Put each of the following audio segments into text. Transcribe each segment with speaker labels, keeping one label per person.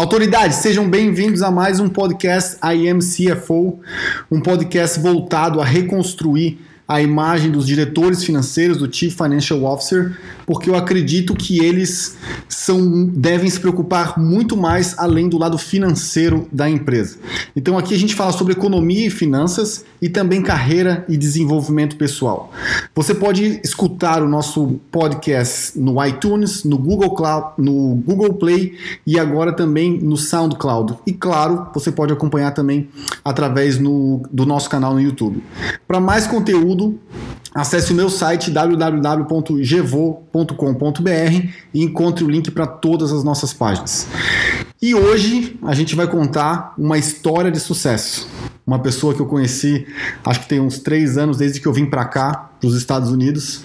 Speaker 1: Autoridades, sejam bem-vindos a mais um podcast I Am CFO, um podcast voltado a reconstruir a imagem dos diretores financeiros, do Chief Financial Officer, porque eu acredito que eles são, devem se preocupar muito mais além do lado financeiro da empresa. Então aqui a gente fala sobre economia e finanças e também carreira e desenvolvimento pessoal. Você pode escutar o nosso podcast no iTunes, no Google Cloud, no Google Play e agora também no SoundCloud. E claro, você pode acompanhar também através no, do nosso canal no YouTube. Para mais conteúdo, acesse o meu site www.gevo.com.br e encontre o link para todas as nossas páginas. E hoje a gente vai contar uma história de sucesso. Uma pessoa que eu conheci, acho que tem uns três anos desde que eu vim para cá, para os Estados Unidos.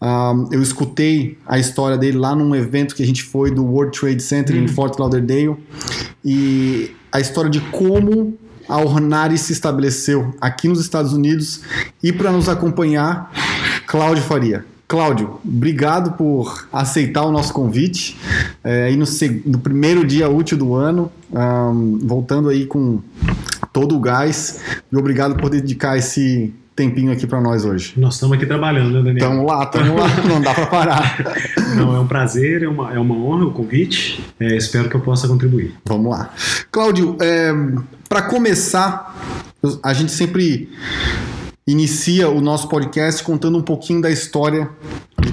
Speaker 1: Um, eu escutei a história dele lá num evento que a gente foi do World Trade Center hum. em Fort Lauderdale e a história de como a Ornari se estabeleceu aqui nos Estados Unidos e para nos acompanhar, Cláudio Faria. Cláudio, obrigado por aceitar o nosso convite. É, aí no, no, primeiro dia útil do ano, um, voltando aí com todo o gás. E obrigado por dedicar esse tempinho aqui para nós hoje.
Speaker 2: Nós estamos aqui trabalhando, né, Daniel?
Speaker 1: Estamos lá, estamos lá, não dá para parar.
Speaker 2: Não, é um prazer, é uma, é uma honra o convite. É, espero que eu possa contribuir.
Speaker 1: Vamos lá. Cláudio, é, para começar, a gente sempre inicia o nosso podcast contando um pouquinho da história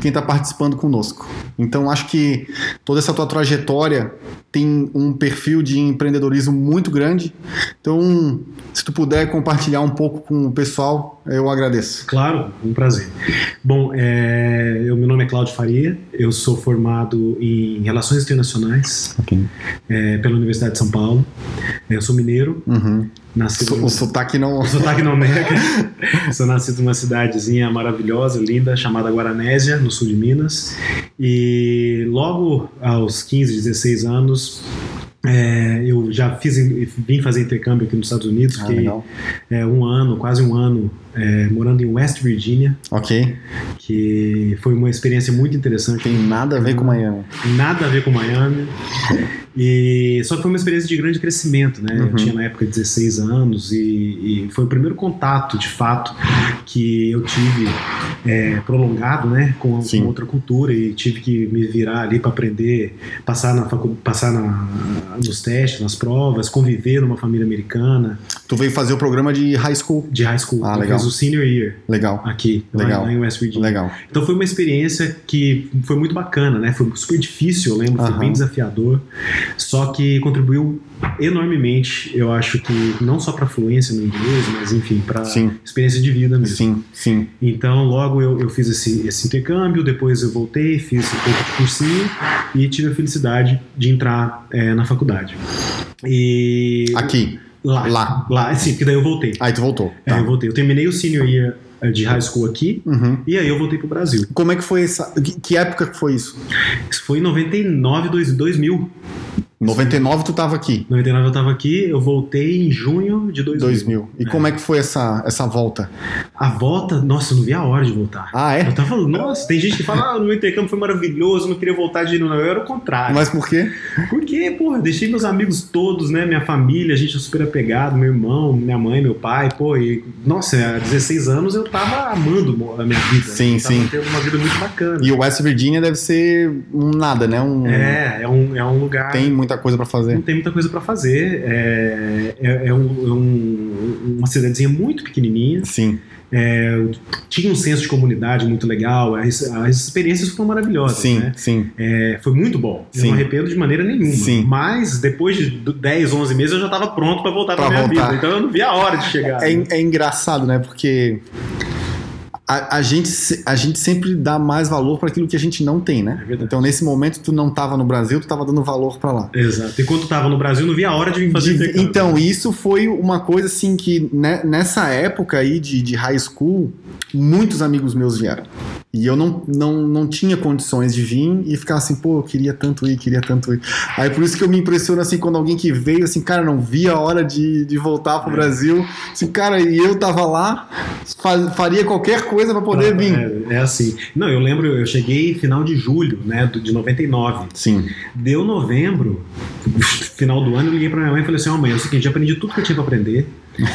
Speaker 1: quem está participando conosco. Então, acho que toda essa tua trajetória tem um perfil de empreendedorismo muito grande. Então, se tu puder compartilhar um pouco com o pessoal, eu agradeço.
Speaker 2: Claro, um prazer. Bom, é, eu, meu nome é Cláudio Faria, eu sou formado em Relações Internacionais okay. é, pela Universidade de São Paulo. Eu sou mineiro,
Speaker 1: uhum. Nascido o, o sotaque não.
Speaker 2: O sotaque não nega. Sou nascido numa cidadezinha maravilhosa, linda, chamada Guaranésia, no sul de Minas. E logo aos 15, 16 anos, é, eu já fiz, vim fazer intercâmbio aqui nos Estados Unidos, ah, fiquei é, um ano, quase um ano, é, morando em West Virginia.
Speaker 1: Ok.
Speaker 2: Que foi uma experiência muito interessante.
Speaker 1: Tem nada a ver com Miami.
Speaker 2: Nada a ver com Miami. E só que foi uma experiência de grande crescimento, né? Uhum. Eu tinha na época 16 anos e, e, foi o primeiro contato, de fato, que eu tive é, prolongado, né, com, com, outra cultura e tive que me virar ali para aprender, passar na passar na, nos testes, nas provas, conviver numa família americana.
Speaker 1: Tu veio fazer o programa de high school?
Speaker 2: De high school.
Speaker 1: Ah, eu legal.
Speaker 2: Fiz o senior year.
Speaker 1: Legal.
Speaker 2: Aqui,
Speaker 1: legal.
Speaker 2: Lá, em West Virginia.
Speaker 1: Legal.
Speaker 2: Então foi uma experiência que foi muito bacana, né? Foi super difícil, eu lembro, foi bem desafiador. Só que contribuiu enormemente, eu acho que não só para fluência no inglês, mas enfim, para experiência de vida mesmo.
Speaker 1: Sim, sim.
Speaker 2: Então, logo eu, eu fiz esse, esse intercâmbio, depois eu voltei, fiz um pouco de cursinho e tive a felicidade de entrar é, na faculdade. E
Speaker 1: aqui
Speaker 2: lá,
Speaker 1: lá,
Speaker 2: lá, sim, porque daí eu voltei.
Speaker 1: Aí tu voltou.
Speaker 2: É, tá. eu voltei. Eu terminei o senior year é, de high school aqui
Speaker 1: uhum.
Speaker 2: e aí eu voltei pro Brasil.
Speaker 1: Como é que foi essa? Que, época que foi isso?
Speaker 2: Isso foi em 99, 2000.
Speaker 1: 99 tu estava aqui.
Speaker 2: 99 eu estava aqui, eu voltei em junho de 2000.
Speaker 1: 2000. E é. como é que foi essa, essa volta?
Speaker 2: A volta, nossa, eu não vi a hora de voltar.
Speaker 1: Ah, é?
Speaker 2: Eu tava falando, nossa, tem gente que fala, ah, meu intercâmbio foi maravilhoso, não queria voltar de novo. Eu era o contrário.
Speaker 1: Mas por quê?
Speaker 2: Porque, porra, deixei meus amigos todos, né, minha família, a gente é super apegado, meu irmão, minha mãe, meu pai, pô, e, nossa, há 16 anos eu tava amando a minha vida.
Speaker 1: Sim,
Speaker 2: né?
Speaker 1: sim.
Speaker 2: Tendo uma vida muito bacana.
Speaker 1: E o West Virginia deve ser um nada, né? Um...
Speaker 2: É, é um, é um lugar...
Speaker 1: Tem muita coisa para fazer. Não
Speaker 2: tem muita coisa para fazer. É, é, é, um, é um, uma cidadezinha muito pequenininha.
Speaker 1: Sim.
Speaker 2: É, tinha um senso de comunidade muito legal, as, as experiências foram maravilhosas.
Speaker 1: Sim,
Speaker 2: né?
Speaker 1: sim.
Speaker 2: É, foi muito bom.
Speaker 1: Sim.
Speaker 2: Eu não arrependo de maneira nenhuma.
Speaker 1: Sim.
Speaker 2: Mas depois de 10, 11 meses eu já estava pronto para voltar para minha voltar. vida. Então eu não vi a hora de chegar.
Speaker 1: É, né? é engraçado, né? Porque a, a, gente, a gente sempre dá mais valor para aquilo que a gente não tem, né?
Speaker 2: É
Speaker 1: então, nesse momento, tu não estava no Brasil, tu estava dando valor para lá.
Speaker 2: Exato. Enquanto estava no Brasil, não via a hora de vir fazer
Speaker 1: de, Então, isso foi uma coisa assim que né, nessa época aí de, de high school, muitos amigos meus vieram. E eu não, não, não tinha condições de vir e ficar assim, pô, eu queria tanto ir, queria tanto ir. Aí por isso que eu me impressiono assim quando alguém que veio, assim, cara, não via a hora de, de voltar pro é. Brasil. Assim, cara, e eu tava lá, faria qualquer coisa para poder vir.
Speaker 2: É, é, assim. Não, eu lembro, eu cheguei final de julho, né, de 99.
Speaker 1: Sim.
Speaker 2: Deu novembro, final do ano, eu liguei pra minha mãe e falei assim: ó, oh, mãe, é o seguinte, já aprendi tudo que eu tinha pra aprender.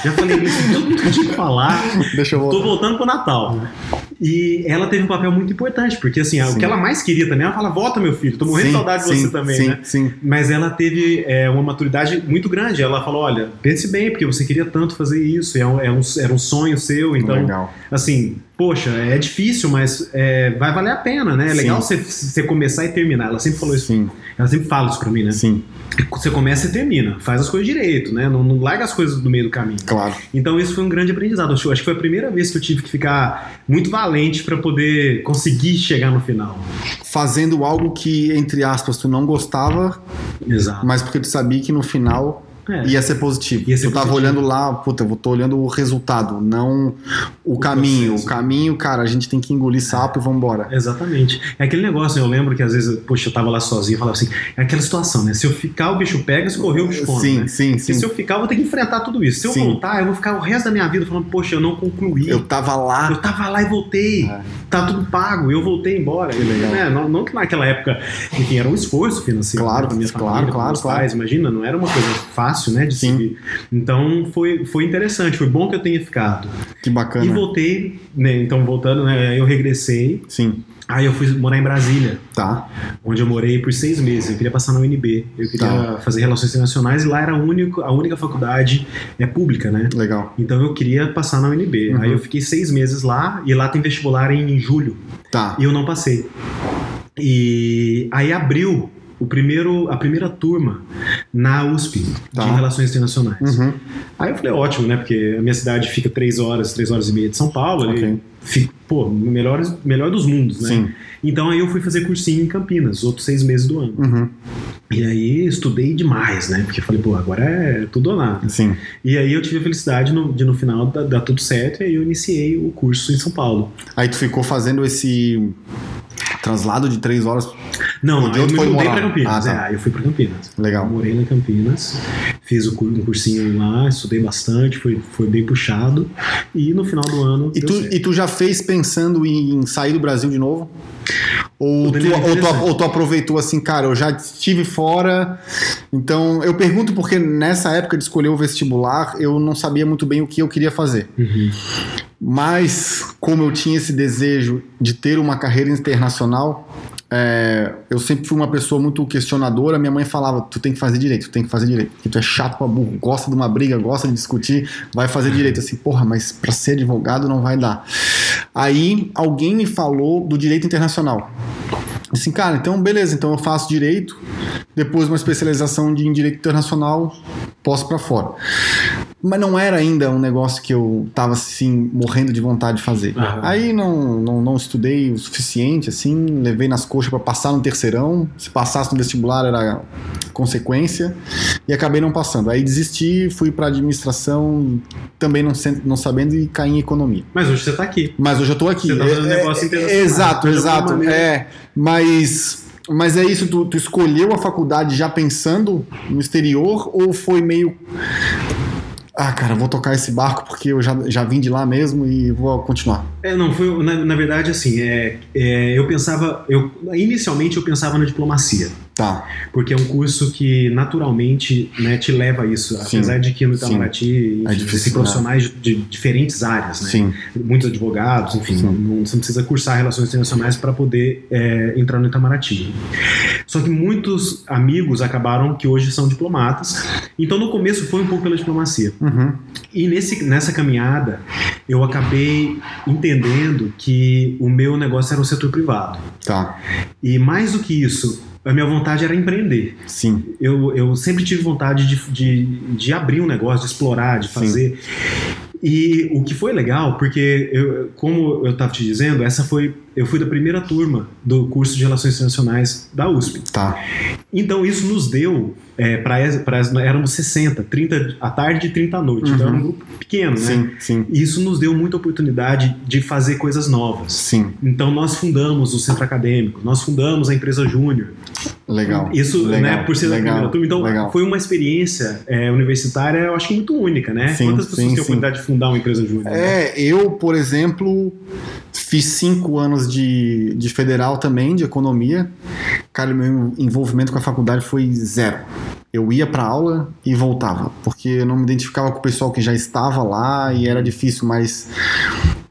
Speaker 2: Já falei isso, tudo que eu tinha que falar.
Speaker 1: Deixa eu voltar.
Speaker 2: Tô voltando pro Natal. E ela teve um papel muito importante, porque assim, sim. o que ela mais queria também, ela fala: volta, meu filho, tô morrendo sim, de saudade de você também,
Speaker 1: sim,
Speaker 2: né?
Speaker 1: Sim.
Speaker 2: Mas ela teve é, uma maturidade muito grande. Ela falou: olha, pense bem, porque você queria tanto fazer isso, é um, é um, era um sonho seu, então,
Speaker 1: Legal.
Speaker 2: assim, poxa, é difícil, mas é, vai valer a pena, né? É legal você, você começar e terminar. Ela sempre falou isso.
Speaker 1: Sim.
Speaker 2: Ela sempre fala isso pra mim, né?
Speaker 1: Sim.
Speaker 2: Você começa e termina, faz as coisas direito, né? Não, não larga as coisas do meio do caminho.
Speaker 1: Claro.
Speaker 2: Então isso foi um grande aprendizado. Acho, acho que foi a primeira vez que eu tive que ficar muito valente para poder conseguir chegar no final.
Speaker 1: Fazendo algo que, entre aspas, tu não gostava,
Speaker 2: Exato.
Speaker 1: mas porque tu sabia que no final é. Ia ser positivo. Ia ser eu tava positivo. olhando lá, puta, eu tô olhando o resultado, não o, o caminho. Processo. O caminho, cara, a gente tem que engolir sapo é. e vambora.
Speaker 2: Exatamente. É aquele negócio, eu lembro que às vezes, poxa, eu tava lá sozinho e falava assim, é aquela situação, né? Se eu ficar, o bicho pega, se correr, o bicho come.
Speaker 1: Sim,
Speaker 2: né?
Speaker 1: sim, sim.
Speaker 2: se eu ficar, eu vou ter que enfrentar tudo isso. Se eu sim. voltar, eu vou ficar o resto da minha vida falando, poxa, eu não concluí.
Speaker 1: Eu tava lá.
Speaker 2: Eu tava lá e voltei. É. Tá tudo pago, eu voltei embora. Que legal. Né? Não, não, que naquela época, enfim, era um esforço financeiro.
Speaker 1: Claro,
Speaker 2: né? minha
Speaker 1: claro,
Speaker 2: família,
Speaker 1: claro, claro.
Speaker 2: Pais, imagina, não era uma coisa fácil, né? De
Speaker 1: sim. Seguir.
Speaker 2: Então foi, foi interessante, foi bom que eu tenha ficado.
Speaker 1: Que bacana.
Speaker 2: E voltei, né, então voltando, né, eu regressei.
Speaker 1: Sim.
Speaker 2: Aí eu fui morar em Brasília.
Speaker 1: Tá.
Speaker 2: Onde eu morei por seis meses. Eu queria passar na UNB. Eu queria tá. fazer relações internacionais e lá era a única, a única faculdade é, pública, né?
Speaker 1: Legal.
Speaker 2: Então eu queria passar na UNB. Uhum. Aí eu fiquei seis meses lá e lá tem vestibular em julho.
Speaker 1: Tá.
Speaker 2: E eu não passei. E aí abriu o primeiro, a primeira turma na USP tá. de Relações Internacionais.
Speaker 1: Uhum.
Speaker 2: Aí eu falei, ótimo, né? Porque a minha cidade fica três horas, três horas e meia de São Paulo. Okay. Fica, pô, melhor, melhor dos mundos, né?
Speaker 1: Sim.
Speaker 2: Então aí eu fui fazer cursinho em Campinas, outros seis meses do ano.
Speaker 1: Uhum.
Speaker 2: E aí estudei demais, né? Porque eu falei, pô, agora é tudo ou nada.
Speaker 1: Sim.
Speaker 2: E aí eu tive a felicidade no, de no final dar, dar tudo certo e aí eu iniciei o curso em São Paulo.
Speaker 1: Aí tu ficou fazendo esse translado de três horas.
Speaker 2: Não, não, eu me mudei morar? pra Campinas. Ah, tá. É, eu fui pra Campinas.
Speaker 1: Legal.
Speaker 2: Morei em Campinas, fiz o um cursinho lá, estudei bastante, foi, foi bem puxado. E no final do ano.
Speaker 1: E tu, e tu já fez pensando em sair do Brasil de novo? Ou tu, ou, tu, ou tu, aproveitou assim, cara, eu já estive fora. Então, eu pergunto porque nessa época de escolher o vestibular, eu não sabia muito bem o que eu queria fazer.
Speaker 2: Uhum.
Speaker 1: Mas, como eu tinha esse desejo de ter uma carreira internacional, é, eu sempre fui uma pessoa muito questionadora. Minha mãe falava: tu tem que fazer direito, tu tem que fazer direito. Porque tu é chato pra burro, gosta de uma briga, gosta de discutir, vai fazer direito. Assim, porra, mas pra ser advogado não vai dar. Aí alguém me falou do direito internacional. Assim, cara, então beleza, então eu faço direito, depois uma especialização de, em direito internacional, posso para fora. Mas não era ainda um negócio que eu tava assim, morrendo de vontade de fazer.
Speaker 2: Uhum.
Speaker 1: Aí não, não, não estudei o suficiente, assim, levei nas coxas para passar no terceirão. Se passasse no vestibular era consequência, e acabei não passando. Aí desisti, fui para administração, também não, não sabendo, e caí em economia.
Speaker 2: Mas hoje você tá aqui.
Speaker 1: Mas hoje eu tô aqui.
Speaker 2: Você tá fazendo
Speaker 1: é,
Speaker 2: negócio
Speaker 1: é,
Speaker 2: internacional.
Speaker 1: Exato, exato. É, mas mas é isso, tu, tu, escolheu a faculdade já pensando no exterior ou foi meio. Ah, cara, vou tocar esse barco porque eu já, já vim de lá mesmo e vou continuar.
Speaker 2: É, não, foi. Na, na verdade, assim, é, é, eu pensava. Eu, inicialmente eu pensava na diplomacia.
Speaker 1: Tá.
Speaker 2: Porque é um curso que naturalmente né, te leva a isso. Sim. Apesar de que no Itamaraty é existem profissionais de, de, diferentes áreas, né?
Speaker 1: Sim.
Speaker 2: Muitos advogados, enfim, não, você não precisa cursar relações internacionais para poder é, entrar no Itamaraty. Só que muitos amigos acabaram que hoje são diplomatas. Então no começo foi um pouco pela diplomacia.
Speaker 1: Uhum.
Speaker 2: E nesse, nessa caminhada eu acabei entendendo que o meu negócio era o setor privado.
Speaker 1: Tá.
Speaker 2: E mais do que isso, a minha vontade era empreender.
Speaker 1: Sim.
Speaker 2: Eu, eu sempre tive vontade de, de, de abrir um negócio, de explorar, de fazer. Sim. E o que foi legal, porque eu, como eu estava te dizendo, essa foi eu fui da primeira turma do curso de Relações Internacionais da USP.
Speaker 1: Tá.
Speaker 2: Então isso nos deu é, para éramos 60, 30 à tarde e 30 à noite. Uhum. Então era um grupo pequeno, né?
Speaker 1: Sim, sim.
Speaker 2: E isso nos deu muita oportunidade de fazer coisas novas.
Speaker 1: Sim.
Speaker 2: Então nós fundamos o centro acadêmico, nós fundamos a empresa Júnior.
Speaker 1: Legal.
Speaker 2: Isso,
Speaker 1: legal,
Speaker 2: né, por ser
Speaker 1: legal,
Speaker 2: da primeira turma. Então
Speaker 1: legal.
Speaker 2: foi uma experiência é, universitária, eu acho que muito única, né?
Speaker 1: Sim,
Speaker 2: Quantas pessoas
Speaker 1: sim,
Speaker 2: têm a oportunidade de fundar uma empresa Júnior?
Speaker 1: É, né? eu, por exemplo, fiz cinco anos de, de federal também, de economia. Cara, meu envolvimento com a faculdade foi zero. Eu ia para aula e voltava, porque eu não me identificava com o pessoal que já estava lá e era difícil, mas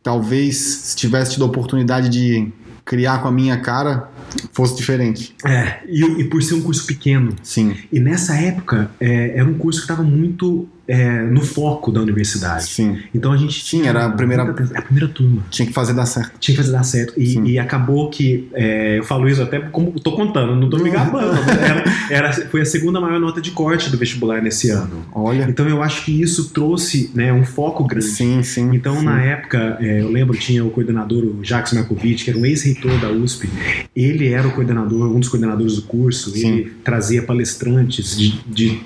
Speaker 1: talvez se tivesse tido a oportunidade de criar com a minha cara, fosse diferente.
Speaker 2: É, e, e, por ser um curso pequeno.
Speaker 1: Sim.
Speaker 2: E nessa época, é, era um curso que estava muito é, no foco da universidade.
Speaker 1: Sim.
Speaker 2: Então a gente
Speaker 1: tinha. era a primeira,
Speaker 2: a primeira turma.
Speaker 1: Tinha que fazer dar certo.
Speaker 2: Tinha que fazer dar certo. E, e acabou que. É, eu falo isso até como tô contando, não tô me gabando. era, era, foi a segunda maior nota de corte do vestibular nesse ano.
Speaker 1: Olha.
Speaker 2: Então eu acho que isso trouxe né, um foco grande.
Speaker 1: Sim, sim.
Speaker 2: Então
Speaker 1: sim.
Speaker 2: na época, é, eu lembro, tinha o coordenador, o Jacques Markovic, que era um ex-reitor da USP. Ele era o coordenador, um dos coordenadores do curso. Sim. Ele trazia palestrantes de. de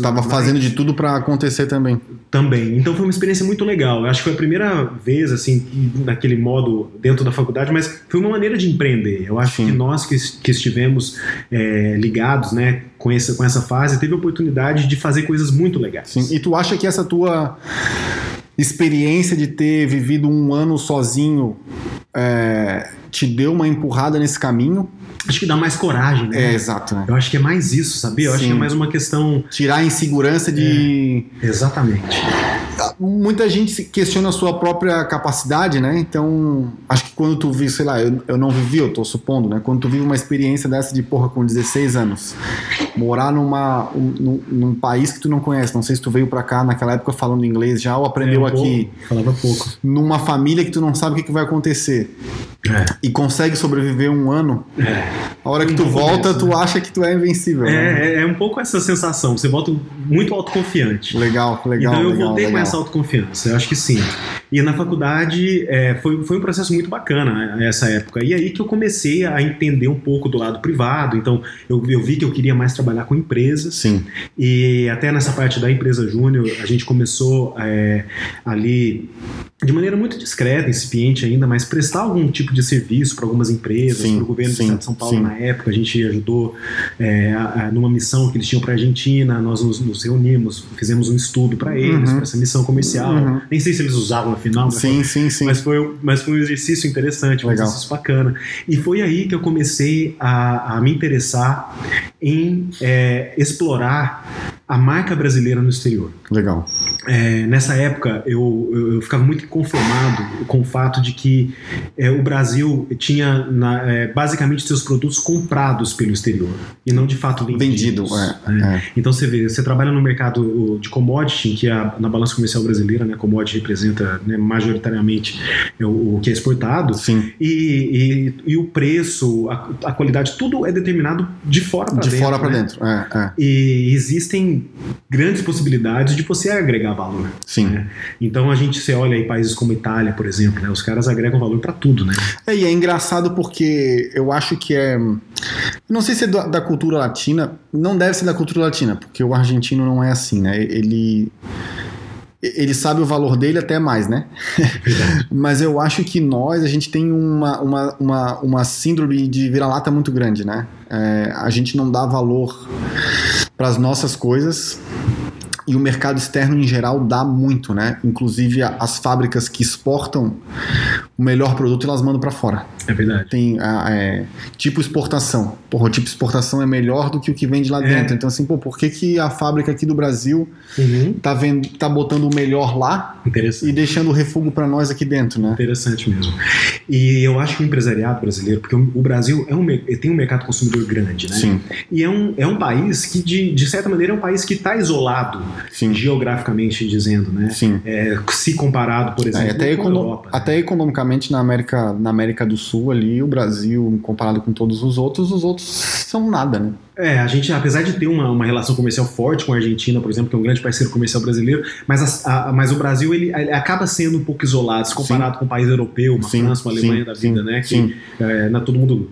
Speaker 1: Tava fazendo de tudo para acontecer também
Speaker 2: também. Então foi uma experiência muito legal. Eu acho que foi a primeira vez, assim, naquele modo dentro da faculdade, mas foi uma maneira de empreender. Eu acho Sim. que nós que, que estivemos é, ligados, né, com essa, com essa fase, teve a oportunidade de fazer coisas muito legais.
Speaker 1: Sim. E tu acha que essa tua experiência de ter vivido um ano sozinho é, te deu uma empurrada nesse caminho?
Speaker 2: Acho que dá mais coragem, né?
Speaker 1: É, exato. Né?
Speaker 2: Eu acho que é mais isso, sabia? Eu Sim. acho que é mais uma questão.
Speaker 1: Tirar a insegurança de.
Speaker 2: É, exatamente.
Speaker 1: Muita gente questiona a sua própria capacidade, né? Então, acho que quando tu vive, sei lá, eu, eu não vivi, eu tô supondo, né? Quando tu vive uma experiência dessa de porra com 16 anos, morar numa, um, num, num, país que tu não conhece, não sei se tu veio pra cá naquela época falando inglês já ou aprendeu
Speaker 2: é,
Speaker 1: aqui.
Speaker 2: Pouco, falava pouco.
Speaker 1: Numa família que tu não sabe o que, que vai acontecer.
Speaker 2: É.
Speaker 1: E consegue sobreviver um ano.
Speaker 2: É.
Speaker 1: A hora que tu volta, tu acha que tu é invencível.
Speaker 2: É,
Speaker 1: né?
Speaker 2: é, é um pouco essa sensação. Você volta muito autoconfiante.
Speaker 1: Legal, legal.
Speaker 2: Então eu
Speaker 1: legal,
Speaker 2: voltei
Speaker 1: legal.
Speaker 2: com essa autoconfiança. Eu acho que sim. E na faculdade é, foi, foi um processo muito bacana né, essa época. E aí que eu comecei a entender um pouco do lado privado. Então eu, eu vi que eu queria mais trabalhar com empresas.
Speaker 1: Sim.
Speaker 2: E até nessa parte da empresa júnior, a gente começou é, ali de maneira muito discreta, incipiente ainda, mas prestar algum tipo de serviço para algumas empresas, para o governo
Speaker 1: sim,
Speaker 2: do Estado de São Paulo
Speaker 1: sim.
Speaker 2: na época. A gente ajudou é, a, a, numa missão que eles tinham para a Argentina, nós nos, nos, reunimos, fizemos um estudo para eles,
Speaker 1: Uhum.
Speaker 2: para essa missão comercial.
Speaker 1: Uhum.
Speaker 2: Nem sei se eles usavam afinal, mas,
Speaker 1: Sim, sim, sim.
Speaker 2: mas, foi, mas foi um exercício interessante, um
Speaker 1: Legal.
Speaker 2: exercício bacana. E foi aí que eu comecei a, a me interessar em é, explorar a marca brasileira no exterior.
Speaker 1: Legal.
Speaker 2: É, nessa época eu, eu, eu, ficava muito conformado com o fato de que é, o Brasil tinha na, é, basicamente seus produtos comprados pelo exterior e não de fato vendidos.
Speaker 1: Vendido, é, é.
Speaker 2: Então você vê, você trabalha no mercado de commodity, que é na balança comercial brasileira, né, commodity representa né, majoritariamente o, o, que é exportado.
Speaker 1: Sim.
Speaker 2: E, e, e o preço, a, a, qualidade, tudo é determinado de fora para
Speaker 1: de
Speaker 2: dentro.
Speaker 1: De fora para
Speaker 2: né?
Speaker 1: dentro. É,
Speaker 2: e existem grandes possibilidades de você agregar valor.
Speaker 1: Sim.
Speaker 2: Né? Então a gente se olha aí países como Itália, por exemplo, né? os caras agregam valor para tudo, né?
Speaker 1: É, e é engraçado porque eu acho que é. Não sei se é da, da, cultura latina, não deve ser da cultura latina, porque o argentino não é assim, né? Ele. Ele sabe o valor dele até mais, né? Mas eu acho que nós, a gente tem uma, uma, uma, uma síndrome de vira-lata muito grande, né? É, a gente não dá valor para as nossas coisas e o mercado externo em geral dá muito, né? Inclusive as fábricas que exportam o melhor produto elas mandam para fora.
Speaker 2: É verdade.
Speaker 1: Tem é, tipo exportação. Porra, o tipo exportação é melhor do que o que vende lá
Speaker 2: É.
Speaker 1: dentro. Então assim, pô, por que, que a fábrica aqui do Brasil
Speaker 2: Uhum.
Speaker 1: tá vendo, tá botando o melhor lá e deixando o refúgio para nós aqui dentro, né?
Speaker 2: Interessante mesmo. E eu acho que o empresariado brasileiro, porque o Brasil é um, tem um mercado consumidor grande, né?
Speaker 1: Sim,
Speaker 2: E é um, é um país que, de, de certa maneira, é um país que está isolado,
Speaker 1: sim,
Speaker 2: geograficamente dizendo, né?
Speaker 1: sim.
Speaker 2: É, se comparado, por exemplo,
Speaker 1: É, até,
Speaker 2: com a
Speaker 1: econo-
Speaker 2: Europa. né?
Speaker 1: até economicamente na América, na América do Sul ali, o Brasil, comparado com todos os outros, os outros são nada, né?
Speaker 2: É, a gente, apesar de ter uma, uma relação comercial forte com a Argentina, por exemplo, que é um grande parceiro comercial brasileiro, mas, a, a, mas o Brasil ele, ele, acaba sendo um pouco isolado, se comparado sim. com um país europeu, uma sim, França, uma Alemanha sim, da vida, né? Que é, não, todo mundo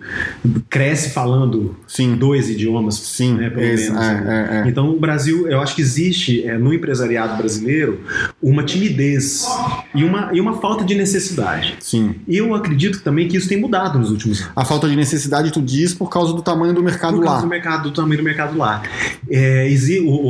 Speaker 2: cresce falando dois idiomas, sim, né, pelo menos. É, né? é, é, então, o Brasil, eu acho que existe é, no empresariado brasileiro uma timidez e uma, e uma falta de necessidade.
Speaker 1: Sim.
Speaker 2: E eu acredito também que isso tem mudado nos últimos anos.
Speaker 1: A falta de necessidade, tu diz, por causa do tamanho do mercado
Speaker 2: por
Speaker 1: lá.
Speaker 2: Por causa do mercado, do tamanho do mercado lá. É,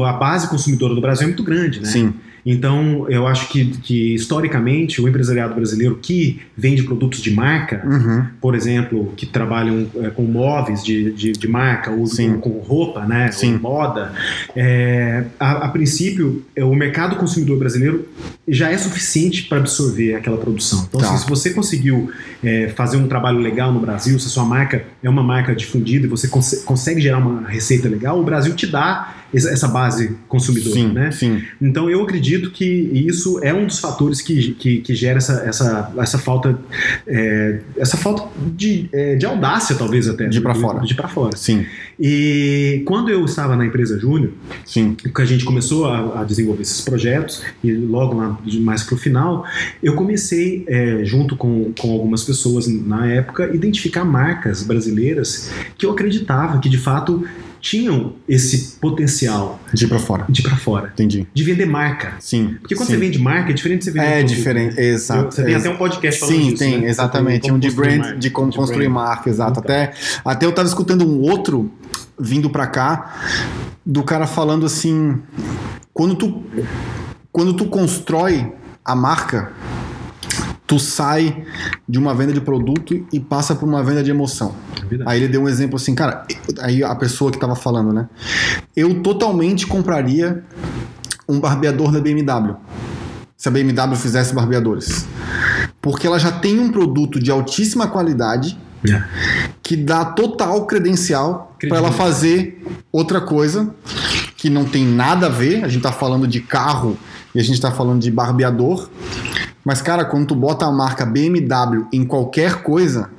Speaker 2: a base consumidora do Brasil é muito grande, né?
Speaker 1: Sim.
Speaker 2: Então, eu acho que, que, historicamente o empresariado brasileiro que vende produtos de marca,
Speaker 1: uhum.
Speaker 2: por exemplo, que trabalham é, com móveis de, de, de marca ou com, com, roupa, né,
Speaker 1: Sim.
Speaker 2: ou moda, é, a, a, princípio é, o mercado consumidor brasileiro já é suficiente para absorver aquela produção. Então, tá. assim, se você conseguiu é, fazer um trabalho legal no Brasil, se a sua marca é uma marca difundida e você cons consegue gerar uma receita legal, o Brasil te dá essa base consumidora,
Speaker 1: sim,
Speaker 2: né?
Speaker 1: Sim.
Speaker 2: Então eu acredito que isso é um dos fatores que, que, que gera essa, essa, essa falta é, essa falta de, é, de audácia talvez até
Speaker 1: de para fora,
Speaker 2: de para fora.
Speaker 1: Sim.
Speaker 2: E quando eu estava na empresa Júnior,
Speaker 1: sim,
Speaker 2: que a gente começou a, a, desenvolver esses projetos e logo lá mais para o final, eu comecei é, junto com, com algumas pessoas na época identificar marcas brasileiras que eu acreditava que de fato tinham esse potencial
Speaker 1: de ir para fora.
Speaker 2: De ir para fora.
Speaker 1: Entendi.
Speaker 2: De vender marca.
Speaker 1: Sim.
Speaker 2: Porque quando
Speaker 1: sim.
Speaker 2: você vende marca é diferente de você vender
Speaker 1: É
Speaker 2: produto,
Speaker 1: diferente, exato.
Speaker 2: Você tem até um podcast falando
Speaker 1: Sim,
Speaker 2: disso,
Speaker 1: tem,
Speaker 2: né?
Speaker 1: exatamente. Um de brand, marca, de como de construir brand. marca, exato. Então. Até, até eu tava escutando um outro vindo para cá do cara falando assim, quando tu quando tu constrói a marca, tu sai de uma venda de produto e passa por uma venda de emoção. Aí ele deu um exemplo assim, cara, aí a pessoa que estava falando, né? Eu totalmente compraria um barbeador da BMW. Se a BMW fizesse barbeadores. Porque ela já tem um produto de altíssima qualidade
Speaker 2: yeah.
Speaker 1: que dá total credencial para ela fazer outra coisa que não tem nada a ver. A gente está falando de carro e a gente está falando de barbeador. Mas, cara, quando tu bota a marca BMW em qualquer coisa,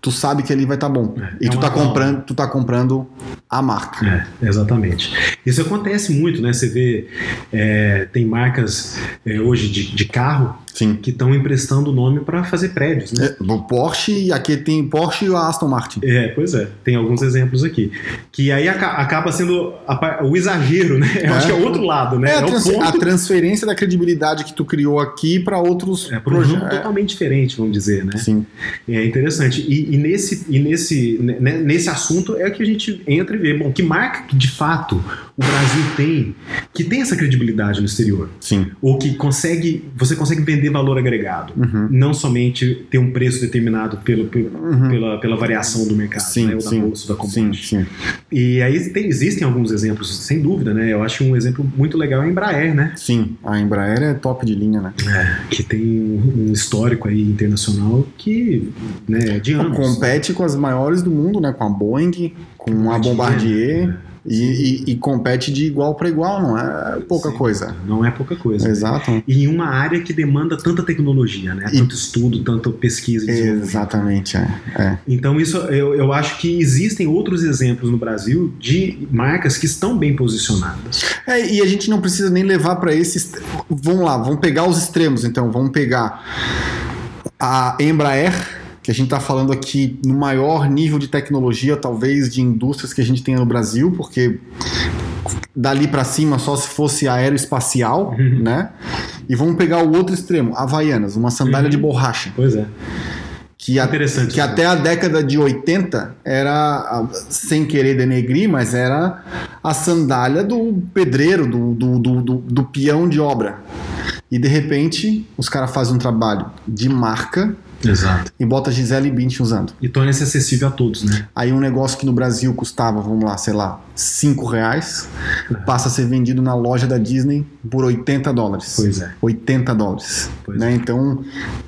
Speaker 1: tu sabe que ali vai estar tá bom. É, e é tu, tá comprando, tu tá comprando a marca.
Speaker 2: É, exatamente. Isso acontece muito, né? Você vê, é, tem marcas é, hoje de, de carro
Speaker 1: Sim.
Speaker 2: que estão emprestando o nome para fazer prédios. Né?
Speaker 1: É, o Porsche, aqui tem Porsche e a Aston Martin.
Speaker 2: É, pois é, tem alguns exemplos aqui. Que aí acaba sendo a, o exagero, né? Eu é. acho que é outro lado, né?
Speaker 1: É, a, trans ponto... a, transferência da credibilidade que tu criou aqui para outros
Speaker 2: é, para um jogo totalmente diferente, vamos dizer, né?
Speaker 1: Sim.
Speaker 2: É interessante. E, e, nesse, e nesse, né, nesse assunto é que a gente entra e vê, bom, que marca que de fato o Brasil tem que tem essa credibilidade no exterior.
Speaker 1: Sim.
Speaker 2: Ou que consegue, você consegue vender ter valor agregado.
Speaker 1: Uhum.
Speaker 2: Não somente ter um preço determinado pelo, pelo uhum. pela, pela variação do mercado,
Speaker 1: sim,
Speaker 2: né? Ou
Speaker 1: sim,
Speaker 2: da bolsa, da commodity.
Speaker 1: Sim, sim.
Speaker 2: E aí tem, existem alguns exemplos, sem dúvida, né? Eu acho um exemplo muito legal é a Embraer, né?
Speaker 1: Sim, a Embraer é top de linha, né?
Speaker 2: É, que tem um histórico aí internacional que, né, é de anos.
Speaker 1: Compete com as maiores do mundo, né? Com a Boeing, com a Bombardier. É. E, e, e, compete de igual para igual, não é pouca Sim, coisa.
Speaker 2: Não é pouca coisa.
Speaker 1: Exato.
Speaker 2: E em uma área que demanda tanta tecnologia, né? E, tanto estudo, tanta pesquisa.
Speaker 1: Exatamente, é, é.
Speaker 2: Então, isso eu, eu acho que existem outros exemplos no Brasil de marcas que estão bem posicionadas.
Speaker 1: É, e a gente não precisa nem levar para esses. Vamos lá, vamos pegar os extremos, então. Vamos pegar a Embraer que a gente está falando aqui no maior nível de tecnologia, talvez, de indústrias que a gente tenha no Brasil, porque dali para cima só se fosse aeroespacial, uhum. né? E vamos pegar o outro extremo, Havaianas, uma sandália uhum. de borracha.
Speaker 2: Pois é.
Speaker 1: Que, a, que até a década de 80 era, sem querer denegrir, mas era a sandália do pedreiro, do, do, do, do, do peão de obra. E de repente, os caras fazem um trabalho de marca
Speaker 2: Exato.
Speaker 1: E bota Gisele Bündchen usando.
Speaker 2: E torna-se acessível a todos, né?
Speaker 1: Aí um negócio que no Brasil custava, vamos lá, sei lá, 5 reais, uhum. passa a ser vendido na loja da Disney por 80 dólares.
Speaker 2: Pois é.
Speaker 1: 80 dólares. Pois né? É. Então,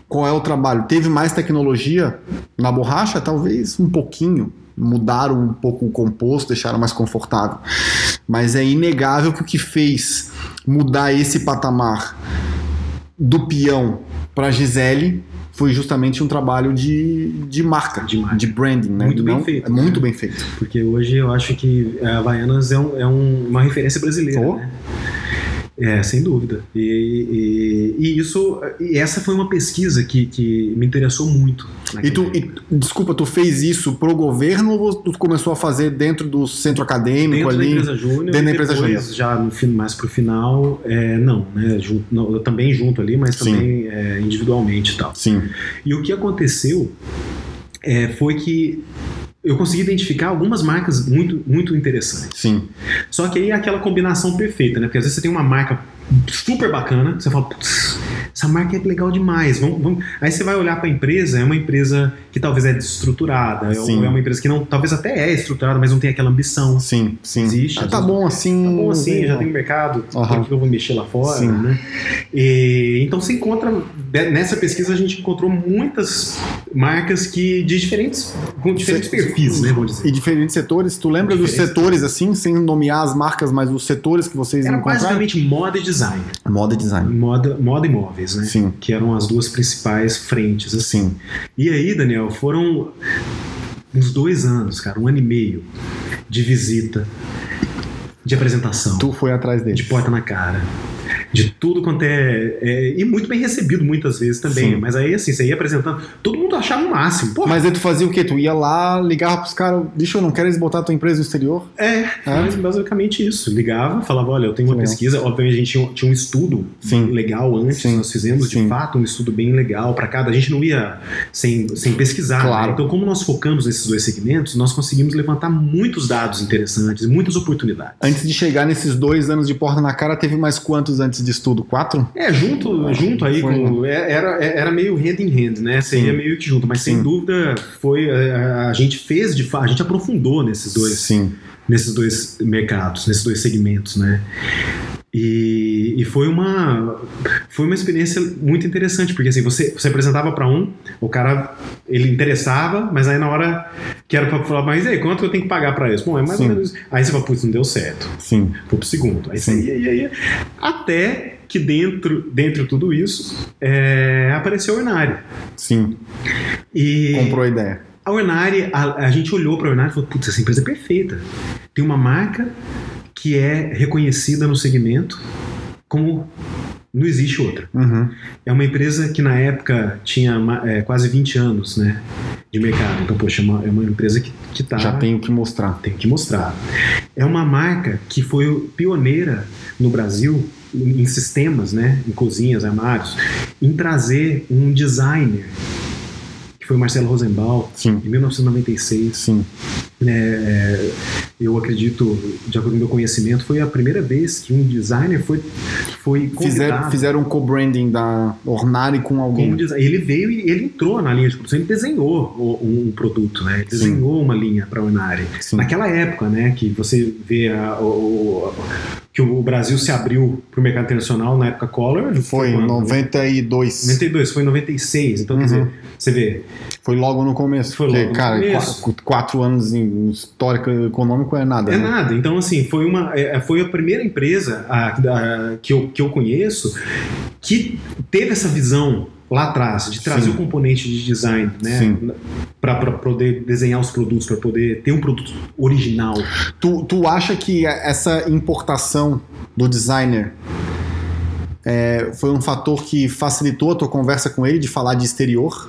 Speaker 1: qual é o trabalho? Teve mais tecnologia na borracha? Talvez um pouquinho. Mudaram um pouco o composto, deixaram mais confortável. Mas é inegável que o que fez mudar esse patamar do peão para Gisele foi justamente um trabalho de, de marca,
Speaker 2: De marca.
Speaker 1: de branding, né?
Speaker 2: Muito bem
Speaker 1: Não-
Speaker 2: feito,
Speaker 1: é Muito
Speaker 2: né?
Speaker 1: bem feito.
Speaker 2: Porque hoje eu acho que a Havaianas é, um- é um- uma referência brasileira,
Speaker 1: Oh.
Speaker 2: né? É, sem dúvida. E, e- e isso, e essa foi uma pesquisa que, que me interessou muito.
Speaker 1: E tu, e, desculpa, tu fez isso pro governo ou tu começou a fazer dentro do centro acadêmico
Speaker 2: dentro da
Speaker 1: ali?
Speaker 2: empresa Júnior,
Speaker 1: dentro da empresa
Speaker 2: depois, já no fim, mais pro final, é, não, né? Junto, não, eu também junto ali, mas também é, individualmente e tal.
Speaker 1: Sim,
Speaker 2: E o que aconteceu é, foi que eu consegui identificar algumas marcas muito, muito interessantes.
Speaker 1: sim,
Speaker 2: Só que aí é aquela combinação perfeita, né? Porque às vezes você tem uma marca super bacana, você fala, "Putz, essa marca é legal demais. Vamos, vamos-" Aí você vai olhar para a empresa, é uma empresa que talvez é desestruturada,
Speaker 1: Sim.
Speaker 2: ou é uma empresa que não, talvez até é estruturada, mas não tem aquela ambição.
Speaker 1: sim, sim.
Speaker 2: Existe,
Speaker 1: Ah, tá bom assim.
Speaker 2: Tá bom assim, já tem mercado,
Speaker 1: Aham.
Speaker 2: por que eu vou mexer lá fora,
Speaker 1: Sim.
Speaker 2: né? E, então você encontra, nessa pesquisa a gente encontrou muitas marcas que de diferentes, com diferentes perfis, né, vamos dizer.
Speaker 1: E diferentes setores. Tu lembra dos setores assim, sem nomear as marcas, mas os setores que vocês
Speaker 2: Era
Speaker 1: encontraram?
Speaker 2: basicamente moda e design,
Speaker 1: Moda e design.
Speaker 2: moda, moda e né?
Speaker 1: Sim,
Speaker 2: Que eram as duas principais frentes, assim.
Speaker 1: sim.
Speaker 2: E aí, Daniel, foram uns dois anos, cara, um ano e meio de visita, de apresentação,
Speaker 1: Tu foi atrás deles.
Speaker 2: de porta na cara, de tudo quanto é, é- E muito bem recebido muitas vezes também.
Speaker 1: Sim.
Speaker 2: Mas aí, assim, você ia apresentando, todo mundo achava o máximo. Pô,
Speaker 1: Mas aí tu fazia o quê? Tu ia lá, ligava pros caras, deixa eu não quero eles botar a tua empresa no exterior?
Speaker 2: é, mas basicamente isso. Ligava, falava: olha, eu tenho uma
Speaker 1: Legal.
Speaker 2: pesquisa. Obviamente, a gente tinha, um- tinha um estudo
Speaker 1: Sim.
Speaker 2: legal antes,
Speaker 1: Sim.
Speaker 2: nós fizemos
Speaker 1: Sim.
Speaker 2: de fato um estudo bem legal para cada. A gente não ia sem, sem pesquisar.
Speaker 1: Claro.
Speaker 2: né? Então, como nós focamos nesses dois segmentos, nós conseguimos levantar muitos dados interessantes, muitas oportunidades.
Speaker 1: Antes de chegar nesses dois anos de porta na cara, teve mais quantos antes de estudo? Quatro?
Speaker 2: É, junto, junto aí
Speaker 1: Foi,
Speaker 2: com. é- Era, era meio hand in hand, né? Seria
Speaker 1: Sim.
Speaker 2: meio que junto, mas sem
Speaker 1: Sim.
Speaker 2: dúvida foi. é, A, a gente fez de fato, a gente aprofundou nesses dois,
Speaker 1: Sim.
Speaker 2: Nesses dois mercados, nesses dois segmentos, né? E, e foi uma foi uma experiência muito interessante porque assim você, você apresentava para um o cara ele interessava mas aí na hora que era para falar mas e aí quanto eu tenho que pagar para isso bom é mais
Speaker 1: Sim.
Speaker 2: ou menos aí você fala putz não deu certo
Speaker 1: Sim.
Speaker 2: Vou pro segundo. Aí você ia, ia, ia. Até que dentro, dentro de tudo isso é, apareceu a Ornari.
Speaker 1: Sim.
Speaker 2: E
Speaker 1: Comprou a ideia.
Speaker 2: A Ornari, a, a gente olhou pra Ornari e falou: putz, essa empresa é perfeita. Tem uma marca que é reconhecida no segmento como não existe outra.
Speaker 1: Uhum.
Speaker 2: É uma empresa que na época tinha é, quase 20 anos né, de mercado. Então, poxa, é uma, é uma empresa que, que tá
Speaker 1: Já tenho que mostrar.
Speaker 2: tem que mostrar. É uma marca que foi pioneira no Brasil em sistemas, né, em cozinhas, armários, em trazer um designer foi o Marcelo Rosenbaum
Speaker 1: Sim.
Speaker 2: em 1996.
Speaker 1: Sim.
Speaker 2: É, eu acredito, de acordo com o meu conhecimento, foi a primeira vez que um designer foi foi
Speaker 1: Fizeram,
Speaker 2: convidado
Speaker 1: fizeram um co-branding da Ornari com alguém.
Speaker 2: Ele veio e ele entrou na linha de produção, ele desenhou o- um, produto, né? Ele
Speaker 1: Sim.
Speaker 2: desenhou uma linha para a Ornari.
Speaker 1: Sim.
Speaker 2: Naquela época, né, que você vê a- o, que o Brasil se abriu para o mercado internacional na época Collor.
Speaker 1: Foi em
Speaker 2: quando?
Speaker 1: 92.
Speaker 2: 92, foi em 96. Então, quer
Speaker 1: Uhum.
Speaker 2: dizer, você vê,
Speaker 1: Foi logo no começo.
Speaker 2: Foi
Speaker 1: porque, cara,
Speaker 2: começo.
Speaker 1: Quatro, quatro anos em histórico econômico é nada.
Speaker 2: é
Speaker 1: né?
Speaker 2: nada. Então, assim, foi, uma, é, foi a primeira empresa a- a- que, eu, que eu conheço que teve essa visão lá atrás de trazer
Speaker 1: Sim.
Speaker 2: o componente de design, né? Para poder desenhar os produtos, para poder ter um produto original.
Speaker 1: Tu, tu acha que essa importação do designer é, foi um fator que facilitou a tua conversa com ele de falar de exterior?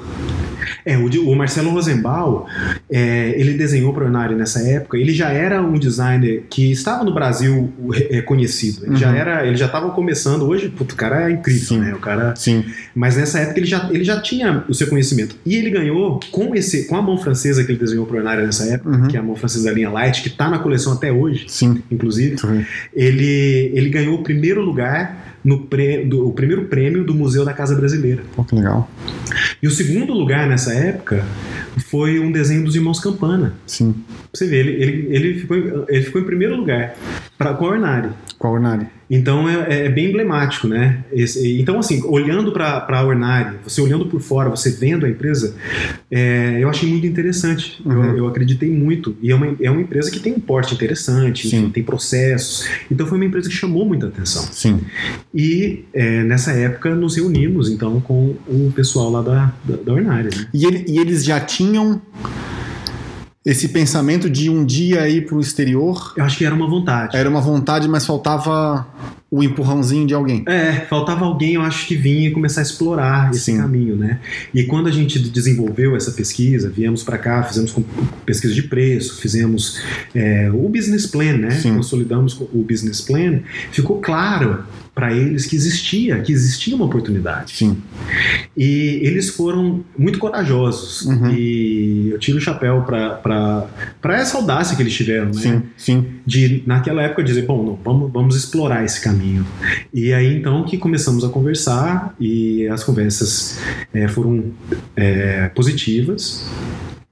Speaker 2: É, o, o Marcelo Rosenbaum, é, ele desenhou para a Ornari nessa época. Ele já era um designer que estava no Brasil é, conhecido. Ele já
Speaker 1: Uhum.
Speaker 2: era, ele já estava começando. Hoje, puto, o cara é incrível,
Speaker 1: Sim.
Speaker 2: né? O cara,
Speaker 1: Sim.
Speaker 2: mas nessa época ele já, ele já tinha o seu conhecimento. E ele ganhou com esse, com a mão francesa que ele desenhou para a Ornari nessa época,
Speaker 1: Uhum.
Speaker 2: que é a mão francesa da linha Light, que está na coleção até hoje,
Speaker 1: Sim.
Speaker 2: inclusive.
Speaker 1: Sim.
Speaker 2: Ele, ele ganhou o primeiro lugar no prê, do, o primeiro prêmio do Museu da Casa Brasileira.
Speaker 1: Pô, que legal.
Speaker 2: E o segundo lugar nessa época foi um desenho dos irmãos Campana.
Speaker 1: Sim.
Speaker 2: Você ver, ele, ele, ele, ficou, em- ele ficou em primeiro lugar. pra, com a Ornari.
Speaker 1: Com a Ornari.
Speaker 2: Então é, é, bem emblemático, né? Esse, então, assim, olhando para a Ornari, você olhando por fora, você vendo a empresa, é, eu achei muito interessante. Uhum. Eu, eu, acreditei muito. E é uma, é uma empresa que tem um porte interessante, enfim, tem processos. Então foi uma empresa que chamou muita atenção.
Speaker 1: Sim.
Speaker 2: E é, nessa época nos reunimos, então, com o pessoal lá da, da, da Ornari. Né?
Speaker 1: E, ele, e eles já tinham esse pensamento de um dia ir para o exterior.
Speaker 2: Eu acho que era uma vontade.
Speaker 1: Era uma vontade, mas faltava o empurrãozinho de alguém.
Speaker 2: É, faltava alguém, eu acho que vinha e começar a explorar esse Sim. caminho, né? E quando a gente desenvolveu essa pesquisa, viemos para cá, fizemos pesquisa de preço, fizemos é, o business plan, né? Sim. Consolidamos o business plan, ficou claro para eles que existia, que existia uma oportunidade.
Speaker 1: Sim.
Speaker 2: E eles foram muito corajosos. Uhum. E eu tiro o chapéu para essa audácia que eles tiveram, né?
Speaker 1: Sim, sim.
Speaker 2: De, naquela época, dizer, bom, não, vamos, vamos explorar esse caminho. E aí, então, que começamos a conversar e as conversas é, foram é, positivas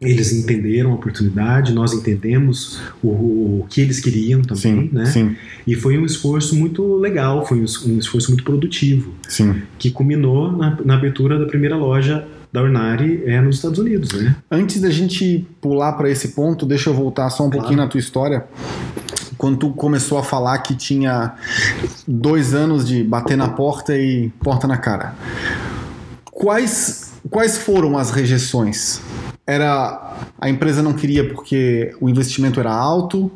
Speaker 2: eles entenderam a oportunidade, nós entendemos o, o que eles queriam também,
Speaker 1: sim,
Speaker 2: né?
Speaker 1: Sim.
Speaker 2: E foi um esforço muito legal, foi um, um esforço muito produtivo,
Speaker 1: sim.
Speaker 2: que culminou na, na, abertura da primeira loja da Ornari é, nos Estados Unidos, né?
Speaker 1: Antes da gente pular para esse ponto, deixa eu voltar só um claro. pouquinho na tua história. Quando tu começou a falar que tinha dois anos de bater na porta e porta na cara, quais, quais foram as rejeições? Era a empresa não queria porque o investimento era alto.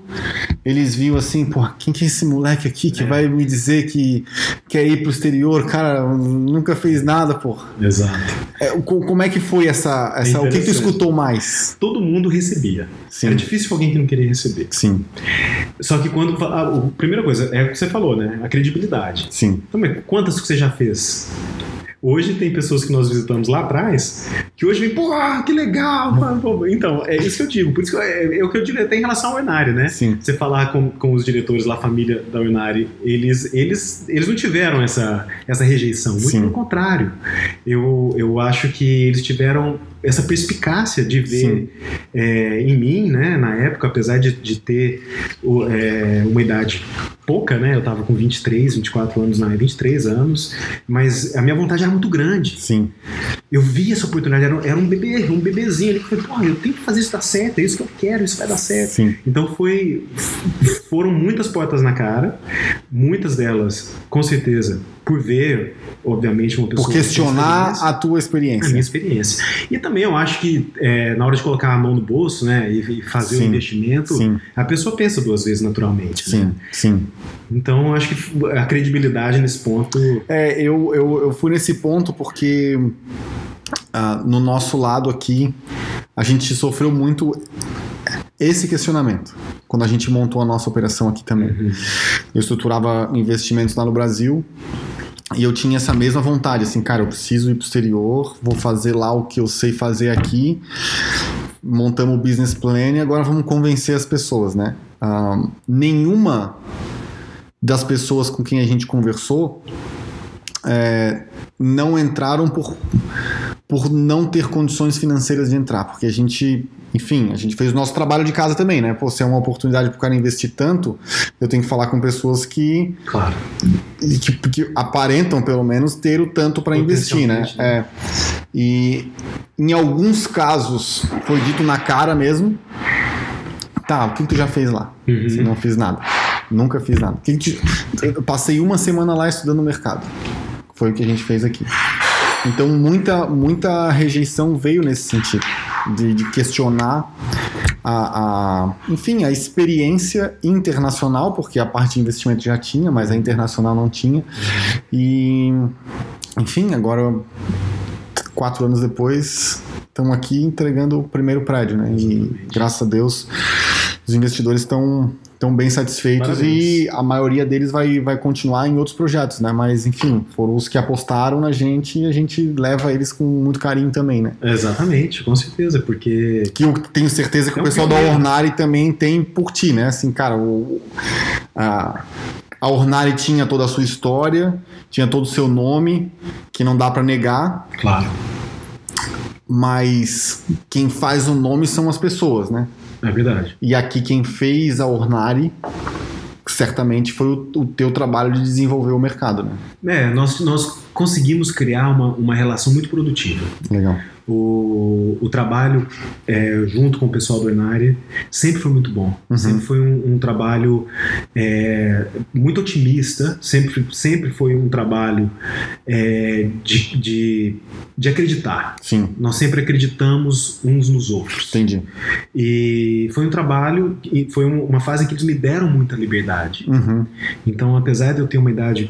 Speaker 1: Eles viam assim, pô, quem que é esse moleque aqui que é. vai me dizer que quer ir pro exterior? Cara, nunca fez nada, pô.
Speaker 2: Exato.
Speaker 1: É, como é que foi essa. essa o que, tu escutou mais?
Speaker 2: Todo mundo recebia. Sim. Era difícil alguém que não queria receber.
Speaker 1: Sim.
Speaker 2: Só que quando. A, a primeira coisa é o que você falou, né? A credibilidade.
Speaker 1: Sim.
Speaker 2: Então, quantas que você já fez? Hoje tem pessoas que nós visitamos lá atrás que hoje vem, pô, que legal, mano. Então, é isso que eu digo. Por isso que é, é, o que eu digo até em relação ao Ornari, né?
Speaker 1: Sim.
Speaker 2: Você falar com, com os diretores lá, a família da Ornari, eles, eles, eles não tiveram essa, essa rejeição. Muito Sim. pelo contrário. Eu, eu acho que eles tiveram essa perspicácia de ver é, em mim, né, na época, apesar de, de ter é, uma idade pouca, né, eu tava com 23, 24 anos, não, 23 anos, mas a minha vontade era muito grande.
Speaker 1: Sim.
Speaker 2: Eu vi essa oportunidade, era, era um bebê, um bebezinho ali que foi, pô, eu tenho que fazer isso dar certo, é isso que eu quero, isso vai dar certo.
Speaker 1: Sim.
Speaker 2: Então foi, foram muitas portas na cara, muitas delas, com certeza, por ver, obviamente, uma pessoa.
Speaker 1: Por questionar a tua experiência.
Speaker 2: A minha experiência. E também eu acho que é, na hora de colocar a mão no bolso, né, e, fazer o investimento,
Speaker 1: sim.
Speaker 2: a pessoa pensa duas vezes naturalmente.
Speaker 1: Sim,
Speaker 2: né?
Speaker 1: sim.
Speaker 2: Então acho que a credibilidade nesse ponto.
Speaker 1: É, eu, eu, eu fui nesse ponto porque uh, no nosso lado aqui a gente sofreu muito esse questionamento quando a gente montou a nossa operação aqui também. Uhum. Eu estruturava investimentos lá no Brasil e eu tinha essa mesma vontade, assim, cara, eu preciso ir pro exterior, vou fazer lá o que eu sei fazer aqui. Montamos o business plan e agora vamos convencer as pessoas, né? Uh, nenhuma das pessoas com quem a gente conversou é, não entraram por, por não ter condições financeiras de entrar, porque a gente enfim, a gente fez o nosso trabalho de casa também, né? Pô, se é uma oportunidade para o cara investir tanto, eu tenho que falar com pessoas que,
Speaker 2: claro.
Speaker 1: que, que aparentam, pelo menos, ter o tanto para investir, né? né? É. E em alguns casos foi dito na cara mesmo. Tá, o que, que tu já fez lá? Uhum. Não fiz nada. Nunca fiz nada. Que que eu passei uma semana lá estudando o mercado. Foi o que a gente fez aqui. Então muita, muita rejeição veio nesse sentido de, de questionar a, a, enfim, a experiência internacional, porque a parte de investimento já tinha, mas a internacional não tinha. E, enfim, agora, quatro anos depois, estamos aqui entregando o primeiro prédio, né? E graças a Deus, os investidores estão estão bem satisfeitos Parabéns. e a maioria deles vai, vai continuar em outros projetos, né? Mas enfim, foram os que apostaram na gente e a gente leva eles com muito carinho também, né?
Speaker 2: Exatamente, com certeza, porque
Speaker 1: que eu tenho certeza que é o pessoal da Ornari também tem por ti, né? Assim, cara, o, a, a Ornari tinha toda a sua história, tinha todo o seu nome, que não dá para negar.
Speaker 2: Claro.
Speaker 1: Mas quem faz o nome são as pessoas, né?
Speaker 2: É verdade.
Speaker 1: E aqui quem fez a Ornari certamente foi o, o teu trabalho de desenvolver o mercado, né?
Speaker 2: É, nós, nós conseguimos criar uma, uma relação muito produtiva.
Speaker 1: Legal.
Speaker 2: O, o trabalho é, junto com o pessoal do Enari sempre foi muito bom.
Speaker 1: Uhum.
Speaker 2: Sempre foi um, um trabalho é, muito otimista, sempre, sempre foi um trabalho é, de, de, de acreditar.
Speaker 1: Sim,
Speaker 2: Nós sempre acreditamos uns nos outros.
Speaker 1: entendi.
Speaker 2: E foi um trabalho, e foi um- uma fase em que eles me deram muita liberdade.
Speaker 1: Uhum.
Speaker 2: Então, apesar de eu ter uma idade.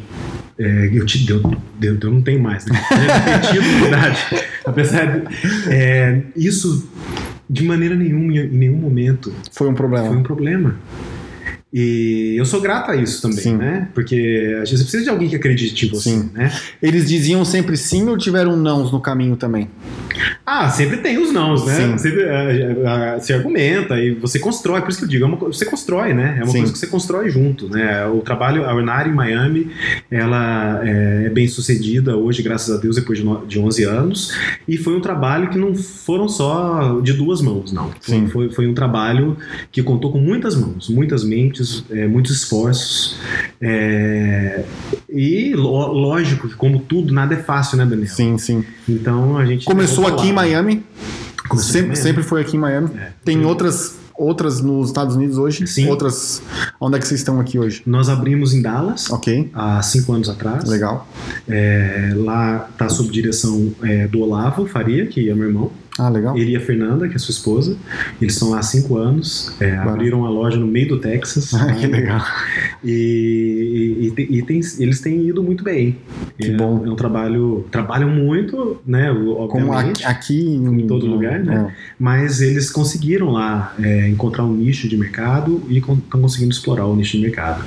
Speaker 2: É, eu, te, eu, eu, eu não tenho mais, né? Eu ter tido uma idade. Apesar de. é, isso, de maneira nenhuma, em nenhum momento,
Speaker 1: Foi um problema.
Speaker 2: foi um problema. E eu sou grato a isso também,
Speaker 1: Sim.
Speaker 2: né? Porque a gente precisa de alguém que acredite em você,
Speaker 1: Sim.
Speaker 2: né?
Speaker 1: Eles diziam sempre sim ou tiveram nãos no caminho também?
Speaker 2: Ah, sempre tem os nãos, né? Sempre, ah, ah, se argumenta e você constrói, por isso que eu digo, é uma você constrói, né? É uma
Speaker 1: Sim.
Speaker 2: coisa que você constrói junto, né? O trabalho, a Ornari em Miami, ela é, é bem sucedida hoje, graças a Deus, depois de, no- de 11 anos, e foi um trabalho que não foram só de duas mãos, não.
Speaker 1: Sim.
Speaker 2: foi, foi um trabalho que contou com muitas mãos, muitas mentes, é, muitos esforços, é, e lógico como tudo, nada é fácil, né, Daniel?
Speaker 1: Sim, sim.
Speaker 2: Então a gente...
Speaker 1: Começou aqui em. Miami.
Speaker 2: Começou
Speaker 1: sempre,
Speaker 2: em Miami.
Speaker 1: sempre foi aqui em Miami.
Speaker 2: É.
Speaker 1: Tem outras, outras nos Estados Unidos hoje?
Speaker 2: Sim.
Speaker 1: Outras. Onde é que vocês estão aqui hoje?
Speaker 2: Nós abrimos em Dallas
Speaker 1: Ok,
Speaker 2: há cinco anos atrás.
Speaker 1: legal.
Speaker 2: É, lá está sob direção é, do Olavo Faria, que é meu irmão.
Speaker 1: Ah, legal.
Speaker 2: Ele e a Fernanda, que é sua esposa. Eles estão lá há cinco anos. é, abriram uma loja no meio do Texas.
Speaker 1: Ah, que legal.
Speaker 2: E, e, e tem- eles têm ido muito bem.
Speaker 1: Que
Speaker 2: é,
Speaker 1: bom.
Speaker 2: É um trabalho. Trabalham muito, né?
Speaker 1: Como
Speaker 2: Obviamente.
Speaker 1: aqui, aqui em,
Speaker 2: todo lugar, né? mas eles conseguiram lá é, encontrar um nicho de mercado e estão conseguindo explorar o nicho de mercado.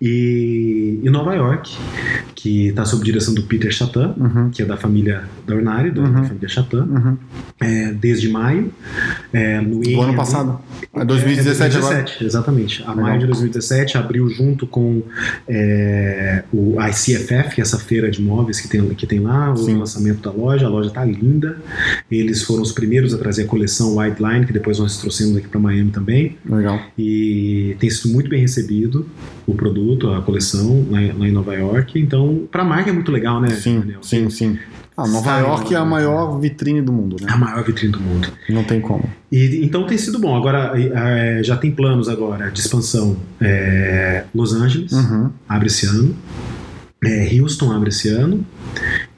Speaker 2: E em Nova York, que está sob direção do Peter Chatan,
Speaker 1: É. Uhum,
Speaker 2: que é da família da Ornari, da
Speaker 1: Uhum.
Speaker 2: família Chatan,
Speaker 1: uhum.
Speaker 2: é, desde maio. É, no
Speaker 1: Do ano passado. É 2017 agora.
Speaker 2: 2017, exatamente. A
Speaker 1: Legal.
Speaker 2: maio de 2017 abriu junto com é, o ICFF, que é essa feira de móveis que tem, que tem lá, o
Speaker 1: Sim.
Speaker 2: lançamento da loja. A loja tá linda. Eles foram os primeiros a trazer a coleção White Line, que depois nós trouxemos aqui para Miami também.
Speaker 1: Legal.
Speaker 2: E tem sido muito bem recebido o produto, a coleção lá em, lá em Nova York. Então, para a marca é muito legal, né,
Speaker 1: Sim,
Speaker 2: Daniel?
Speaker 1: sim, sim. Ah, Nova
Speaker 2: Sai,
Speaker 1: York é a
Speaker 2: né?
Speaker 1: maior vitrine do mundo,
Speaker 2: É
Speaker 1: né?
Speaker 2: a maior vitrine do mundo.
Speaker 1: Não tem como.
Speaker 2: E, então tem sido bom. Agora é, já tem planos agora de expansão. É, Los Angeles
Speaker 1: Uhum.
Speaker 2: abre esse ano, é, Houston abre esse ano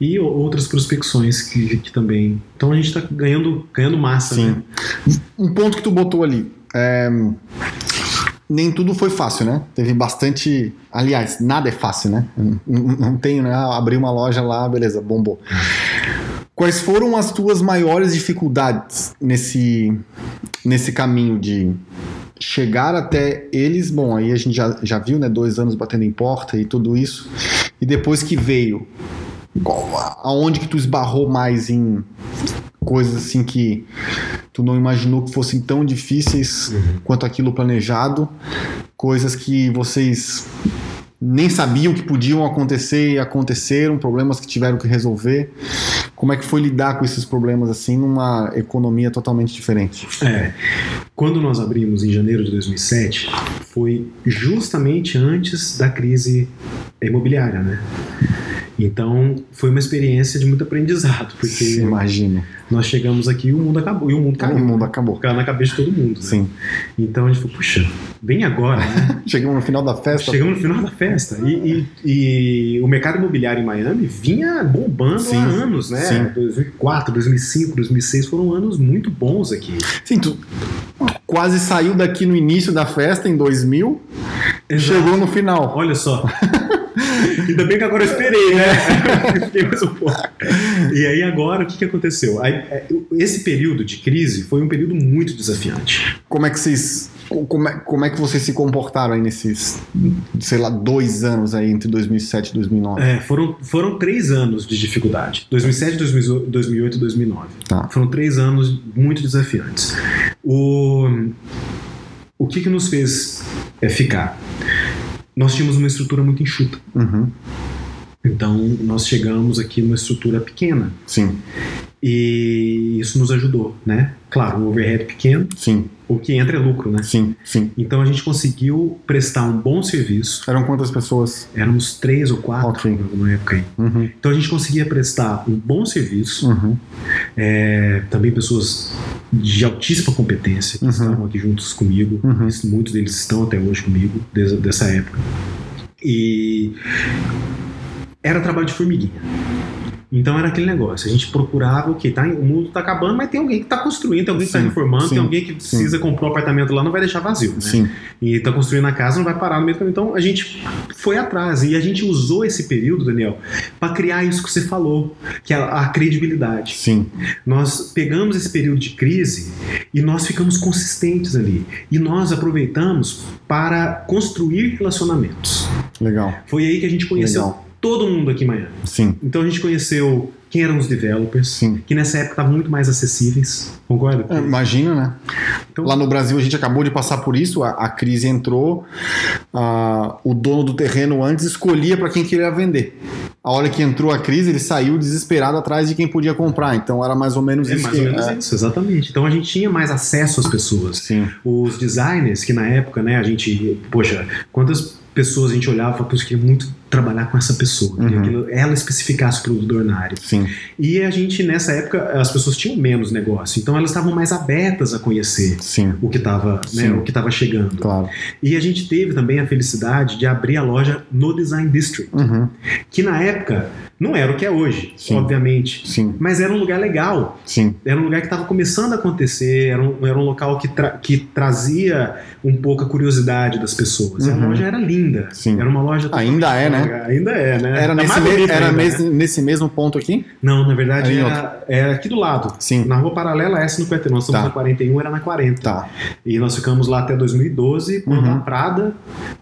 Speaker 2: e outras prospecções que, que também. Então a gente está ganhando, ganhando massa,
Speaker 1: Sim.
Speaker 2: né?
Speaker 1: Um ponto que tu botou ali. é, Nem tudo foi fácil, né? Teve bastante. Aliás, nada é fácil, né? Não, não tenho, né? Ah, Abri uma loja lá, beleza, bombou. Quais foram as tuas maiores dificuldades nesse, nesse caminho de chegar até eles? Bom, aí a gente já, já viu, né? Dois anos batendo em porta e tudo isso. E depois que veio, aonde que tu esbarrou mais em coisas assim que tu não imaginou que fossem tão difíceis quanto aquilo planejado, coisas que vocês nem sabiam que podiam acontecer e aconteceram, problemas que tiveram que resolver. Como é que foi lidar com esses problemas assim numa economia totalmente diferente?
Speaker 2: É. Quando nós abrimos em janeiro de 2007, foi justamente antes da crise imobiliária, né? Então foi uma experiência de muito aprendizado, porque
Speaker 1: Imagino.
Speaker 2: Nós chegamos aqui e o mundo acabou, e o mundo caiu.
Speaker 1: o mundo acabou.
Speaker 2: Caiu na cabeça de todo mundo. né?
Speaker 1: Sim.
Speaker 2: Então a gente falou, puxa, bem agora, né?
Speaker 1: Chegamos no final da festa.
Speaker 2: Chegamos no final da festa. E, e- e o mercado imobiliário em Miami vinha bombando
Speaker 1: Sim,
Speaker 2: há anos, né?
Speaker 1: sim.
Speaker 2: 2004, 2005, 2006 foram anos muito bons aqui.
Speaker 1: Sim, tu quase saiu daqui no início da festa, em 2000, e chegou no final.
Speaker 2: Olha só. Ainda bem que agora eu esperei, né? Fiquei mais um pouco. E aí agora, o que, que aconteceu? Aí, é, esse período de crise foi um período muito desafiante.
Speaker 1: Como é que vocês. Como é, como é que vocês se comportaram aí nesses, sei lá, dois anos aí entre 2007 e 2009?
Speaker 2: É, foram, foram três anos de dificuldade. 2007, 2008 e 2009.
Speaker 1: Tá.
Speaker 2: Foram três anos muito desafiantes. O, o que, que nos fez é, ficar? Nós tínhamos uma estrutura muito enxuta.
Speaker 1: Uhum.
Speaker 2: Então, nós chegamos aqui numa estrutura pequena.
Speaker 1: Sim.
Speaker 2: E isso nos ajudou, né? Claro, um overhead pequeno,
Speaker 1: Sim,
Speaker 2: o que entra é lucro, né?
Speaker 1: sim, sim.
Speaker 2: Então a gente conseguiu prestar um bom serviço.
Speaker 1: Eram quantas pessoas?
Speaker 2: Éramos três ou quatro
Speaker 1: Ok.
Speaker 2: na época aí.
Speaker 1: Uhum,
Speaker 2: Então a gente conseguia prestar um bom serviço,
Speaker 1: uhum,
Speaker 2: é, também pessoas de altíssima competência que
Speaker 1: Uhum.
Speaker 2: estavam aqui juntos comigo.
Speaker 1: Uhum.
Speaker 2: Muitos deles estão até hoje comigo, desde dessa época. E era trabalho de formiguinha. Então era aquele negócio, a gente procurava o que tá, o mundo tá acabando, mas tem alguém que tá construindo, tem alguém que tá
Speaker 1: Sim,
Speaker 2: reformando,
Speaker 1: sim,
Speaker 2: tem alguém que precisa comprar um apartamento lá, não vai deixar vazio, né?
Speaker 1: Sim,
Speaker 2: E tá construindo a casa, não vai parar no meio do caminho. Então a gente foi atrás e a gente usou esse período, Daniel, para criar isso que você falou, que é a, a credibilidade.
Speaker 1: sim.
Speaker 2: Nós pegamos esse período de crise e nós ficamos consistentes ali. E nós aproveitamos para construir relacionamentos.
Speaker 1: Legal.
Speaker 2: Foi aí que a gente conheceu
Speaker 1: Legal.
Speaker 2: Todo mundo aqui em Miami.
Speaker 1: Sim,
Speaker 2: Então a gente conheceu quem eram os developers,
Speaker 1: sim.
Speaker 2: que nessa época estavam muito mais acessíveis. Concorda?
Speaker 1: É, Imagina, né?
Speaker 2: Então-
Speaker 1: Lá no Brasil a gente acabou de passar por isso, a, a crise entrou, a- o dono do terreno antes escolhia para quem queria vender. A hora que entrou a crise, ele saiu desesperado atrás de quem podia comprar. Então era mais ou menos
Speaker 2: É
Speaker 1: isso.
Speaker 2: mais
Speaker 1: que-
Speaker 2: ou menos
Speaker 1: é.
Speaker 2: isso, exatamente. Então a gente tinha mais acesso às pessoas.
Speaker 1: Sim,
Speaker 2: Os designers, que na época, né, a gente, poxa, quantas pessoas a gente olhava e falava, "Putz, eu queria muito trabalhar com essa pessoa, queria
Speaker 1: Uhum.
Speaker 2: ela- especificasse o produto ornário.
Speaker 1: sim,
Speaker 2: E a gente, nessa época, as pessoas tinham menos negócio, então elas estavam mais abertas a conhecer
Speaker 1: sim,
Speaker 2: o que estava né, o que estava chegando.
Speaker 1: claro.
Speaker 2: E a gente teve também a felicidade de abrir a loja no Design District,
Speaker 1: Uhum,
Speaker 2: que na época não era o que é hoje,
Speaker 1: Sim.
Speaker 2: obviamente,
Speaker 1: sim,
Speaker 2: mas era um lugar legal.
Speaker 1: sim,
Speaker 2: Era um lugar que estava começando a acontecer, era um, era um local que, tra- que trazia um pouco a curiosidade das pessoas. E a
Speaker 1: Uhum.
Speaker 2: loja era linda.
Speaker 1: Sim.
Speaker 2: Era uma loja.
Speaker 1: Ainda é, né?
Speaker 2: Totalmente- Ainda é, né?
Speaker 1: Era,
Speaker 2: Tá
Speaker 1: nesse, me- era
Speaker 2: ainda,
Speaker 1: mes-
Speaker 2: né?
Speaker 1: nesse mesmo ponto aqui?
Speaker 2: Não, na verdade
Speaker 1: Era
Speaker 2: era, era aqui do lado.
Speaker 1: Sim.
Speaker 2: Na rua paralela a essa no 41. Nós estamos
Speaker 1: Tá.
Speaker 2: na 41, era na 40.
Speaker 1: Tá.
Speaker 2: E nós ficamos lá até 2012, quando
Speaker 1: Uhum.
Speaker 2: a Prada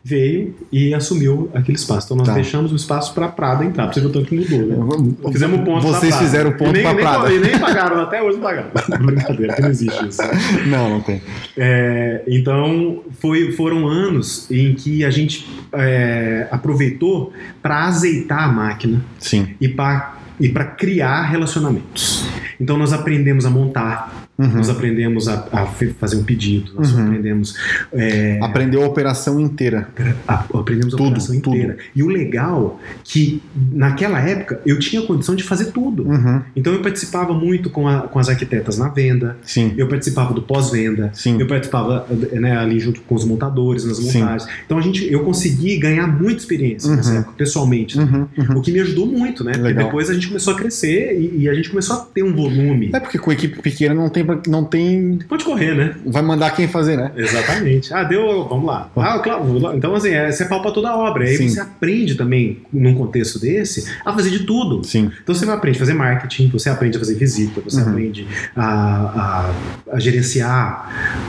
Speaker 2: veio e assumiu aquele espaço. Então nós
Speaker 1: Tá.
Speaker 2: deixamos o espaço para a Prada entrar. Você tanto que mudou, né? Fizemos ponto
Speaker 1: Vocês fizeram o ponto pra
Speaker 2: nem-
Speaker 1: Prada.
Speaker 2: E nem pagaram, até hoje não pagaram. Brincadeira, não existe isso.
Speaker 1: Não, não tem.
Speaker 2: É, então, foi, foram anos em que a gente é, aproveitou para azeitar a máquina
Speaker 1: Sim.
Speaker 2: e para e para criar relacionamentos. Então, nós aprendemos a montar,
Speaker 1: Uhum.
Speaker 2: nós aprendemos a, a fazer um pedido, nós
Speaker 1: Uhum.
Speaker 2: aprendemos, é,
Speaker 1: Aprendeu a operação inteira.
Speaker 2: a, aprendemos a
Speaker 1: Tudo,
Speaker 2: operação
Speaker 1: tudo.
Speaker 2: inteira. E o legal que naquela época eu tinha condição de fazer tudo.
Speaker 1: Uhum.
Speaker 2: Então, eu participava muito com, a- com as arquitetas na venda,
Speaker 1: Sim.
Speaker 2: eu participava do pós-venda,
Speaker 1: Sim.
Speaker 2: eu participava né, ali junto com os montadores nas
Speaker 1: Sim.
Speaker 2: montagens. Então a gente, eu consegui ganhar muita experiência nessa
Speaker 1: Uhum.
Speaker 2: época, pessoalmente.
Speaker 1: Uhum. Uhum.
Speaker 2: O que me ajudou muito, né? Porque
Speaker 1: Legal.
Speaker 2: depois a gente começou a crescer e, e a gente começou a ter um volume.
Speaker 1: É porque com equipe pequena não tem, pra- não tem.
Speaker 2: Pode correr, né?
Speaker 1: Vai mandar quem fazer, né?
Speaker 2: Exatamente. Ah, deu, vamos lá. Ah, claro. Então, assim, é, você palpa toda a obra. Aí
Speaker 1: Sim.
Speaker 2: você aprende também, num contexto desse, a fazer de tudo.
Speaker 1: Sim.
Speaker 2: Então você aprende a fazer marketing, você aprende a fazer visita, você
Speaker 1: Uhum.
Speaker 2: aprende a, a- a gerenciar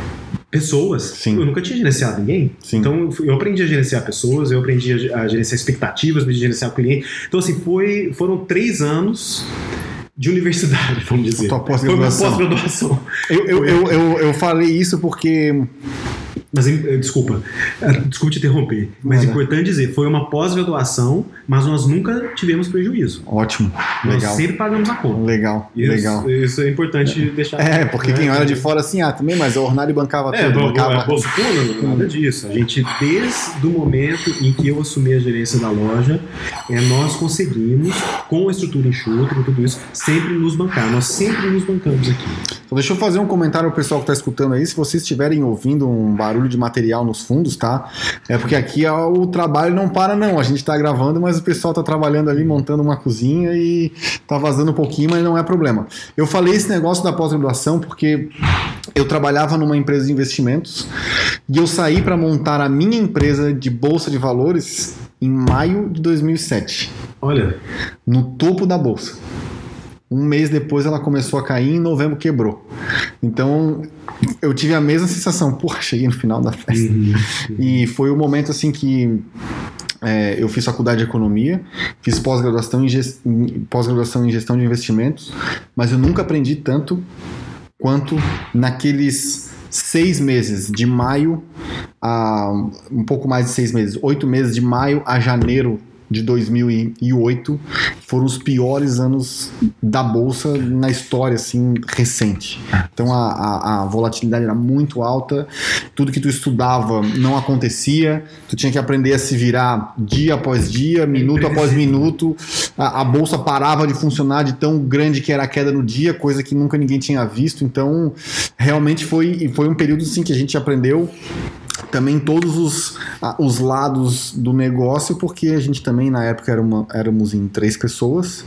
Speaker 2: pessoas.
Speaker 1: Sim.
Speaker 2: Eu nunca tinha gerenciado ninguém.
Speaker 1: Sim.
Speaker 2: Então eu aprendi a gerenciar pessoas, eu aprendi a gerenciar expectativas, a gerenciar o cliente. Então assim, foi, foram três anos de universidade, vamos dizer.
Speaker 1: Tua
Speaker 2: Foi
Speaker 1: pós-graduação.
Speaker 2: pós-graduação.
Speaker 1: Eu, eu, eu, eu, eu falei isso porque.
Speaker 2: Mas, eh, desculpa, eh, desculpa te interromper, mas é importante dizer, foi uma pós-graduação, mas nós nunca tivemos prejuízo.
Speaker 1: Ótimo.
Speaker 2: Nós
Speaker 1: Legal.
Speaker 2: sempre pagamos a conta.
Speaker 1: Legal.
Speaker 2: Isso,
Speaker 1: Legal.
Speaker 2: isso é importante deixar.
Speaker 1: É, porque quem
Speaker 2: né?
Speaker 1: olha de fora assim, ah, também, mas o Ornari bancava
Speaker 2: É,
Speaker 1: tudo. bancava...
Speaker 2: é, Bolsa Fundo, nada disso. A gente, desde o momento em que eu assumi a gerência da loja, é, nós conseguimos, com a estrutura enxuta, com tudo isso, sempre nos bancar. Nós sempre nos bancamos aqui.
Speaker 1: Então, deixa eu fazer um comentário ao pessoal que está escutando aí. Se vocês estiverem ouvindo um barulho de material nos fundos, tá? É porque aqui ó, o trabalho não para, não. A gente está gravando, mas o pessoal está trabalhando ali, montando uma cozinha e tá vazando um pouquinho, mas não é problema. Eu falei esse negócio da pós-graduação porque eu trabalhava numa empresa de investimentos e eu saí para montar a minha empresa de bolsa de valores em maio de 2007
Speaker 2: Olha,
Speaker 1: no topo da bolsa. Um mês depois ela começou a cair e em novembro quebrou. Então eu tive a mesma sensação, porra, cheguei no final da festa. E foi o momento assim que é, eu fiz faculdade de economia, fiz pós-graduação em, ges- em- pós-graduação em gestão de investimentos, mas eu nunca aprendi tanto quanto naqueles seis meses, de maio a um pouco mais de seis meses, oito meses de maio a janeiro de 2008, foram os piores anos da bolsa na história assim recente. Então a, a, a, volatilidade era muito alta, tudo que tu estudava não acontecia, tu tinha que aprender a se virar dia após dia, minuto após minuto. A, a bolsa parava de funcionar de tão grande que era a queda no dia, coisa que nunca ninguém tinha visto. Então realmente foi foi um período assim que a gente aprendeu também todos os, os lados do negócio, porque a gente também na época era uma, éramos em três pessoas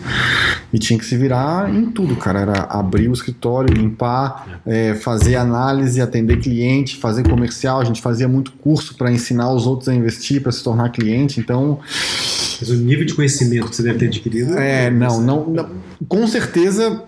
Speaker 1: e tinha que se virar em tudo, cara. Era abrir o escritório, limpar, é, fazer análise, atender cliente, fazer comercial. A gente fazia muito curso para ensinar os outros a investir, para se tornar cliente. Então.
Speaker 2: Mas o nível de conhecimento que você deve ter adquirido.
Speaker 1: É, não, não, não com certeza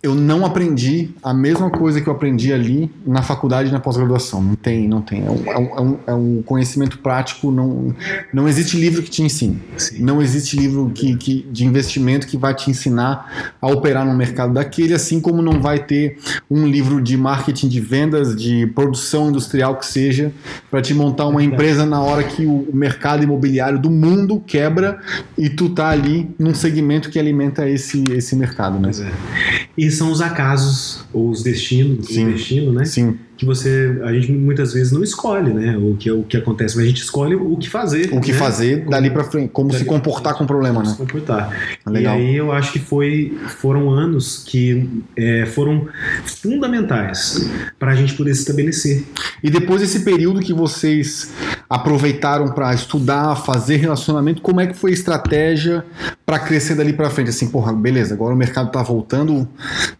Speaker 1: eu não aprendi a mesma coisa que eu aprendi ali na faculdade e na pós-graduação. Não tem, não tem. É um, é um, é um, conhecimento prático. Não, não existe livro que te ensine. Sim. Não existe livro que, que, de investimento que vai te ensinar a operar no mercado daquele, assim como não vai ter um livro de marketing de vendas, de produção industrial que seja, para te montar uma empresa na hora que o mercado imobiliário do mundo quebra e tu tá ali num segmento que alimenta esse, esse mercado, né?
Speaker 2: É. E são os acasos, ou os destinos, Sim. o destino, né?
Speaker 1: Sim
Speaker 2: que você a gente muitas vezes não escolhe, né? O que o que acontece, mas a gente escolhe o que fazer.
Speaker 1: O que
Speaker 2: né?
Speaker 1: fazer como, dali para frente, como se comportar com o problema, né? Se
Speaker 2: comportar. Ah, legal. E aí eu acho que foi foram anos que é, foram fundamentais para a gente poder se estabelecer.
Speaker 1: E depois desse período que vocês aproveitaram para estudar, fazer relacionamento, como é que foi a estratégia para crescer dali para frente? Assim, porra, beleza, agora o mercado tá voltando,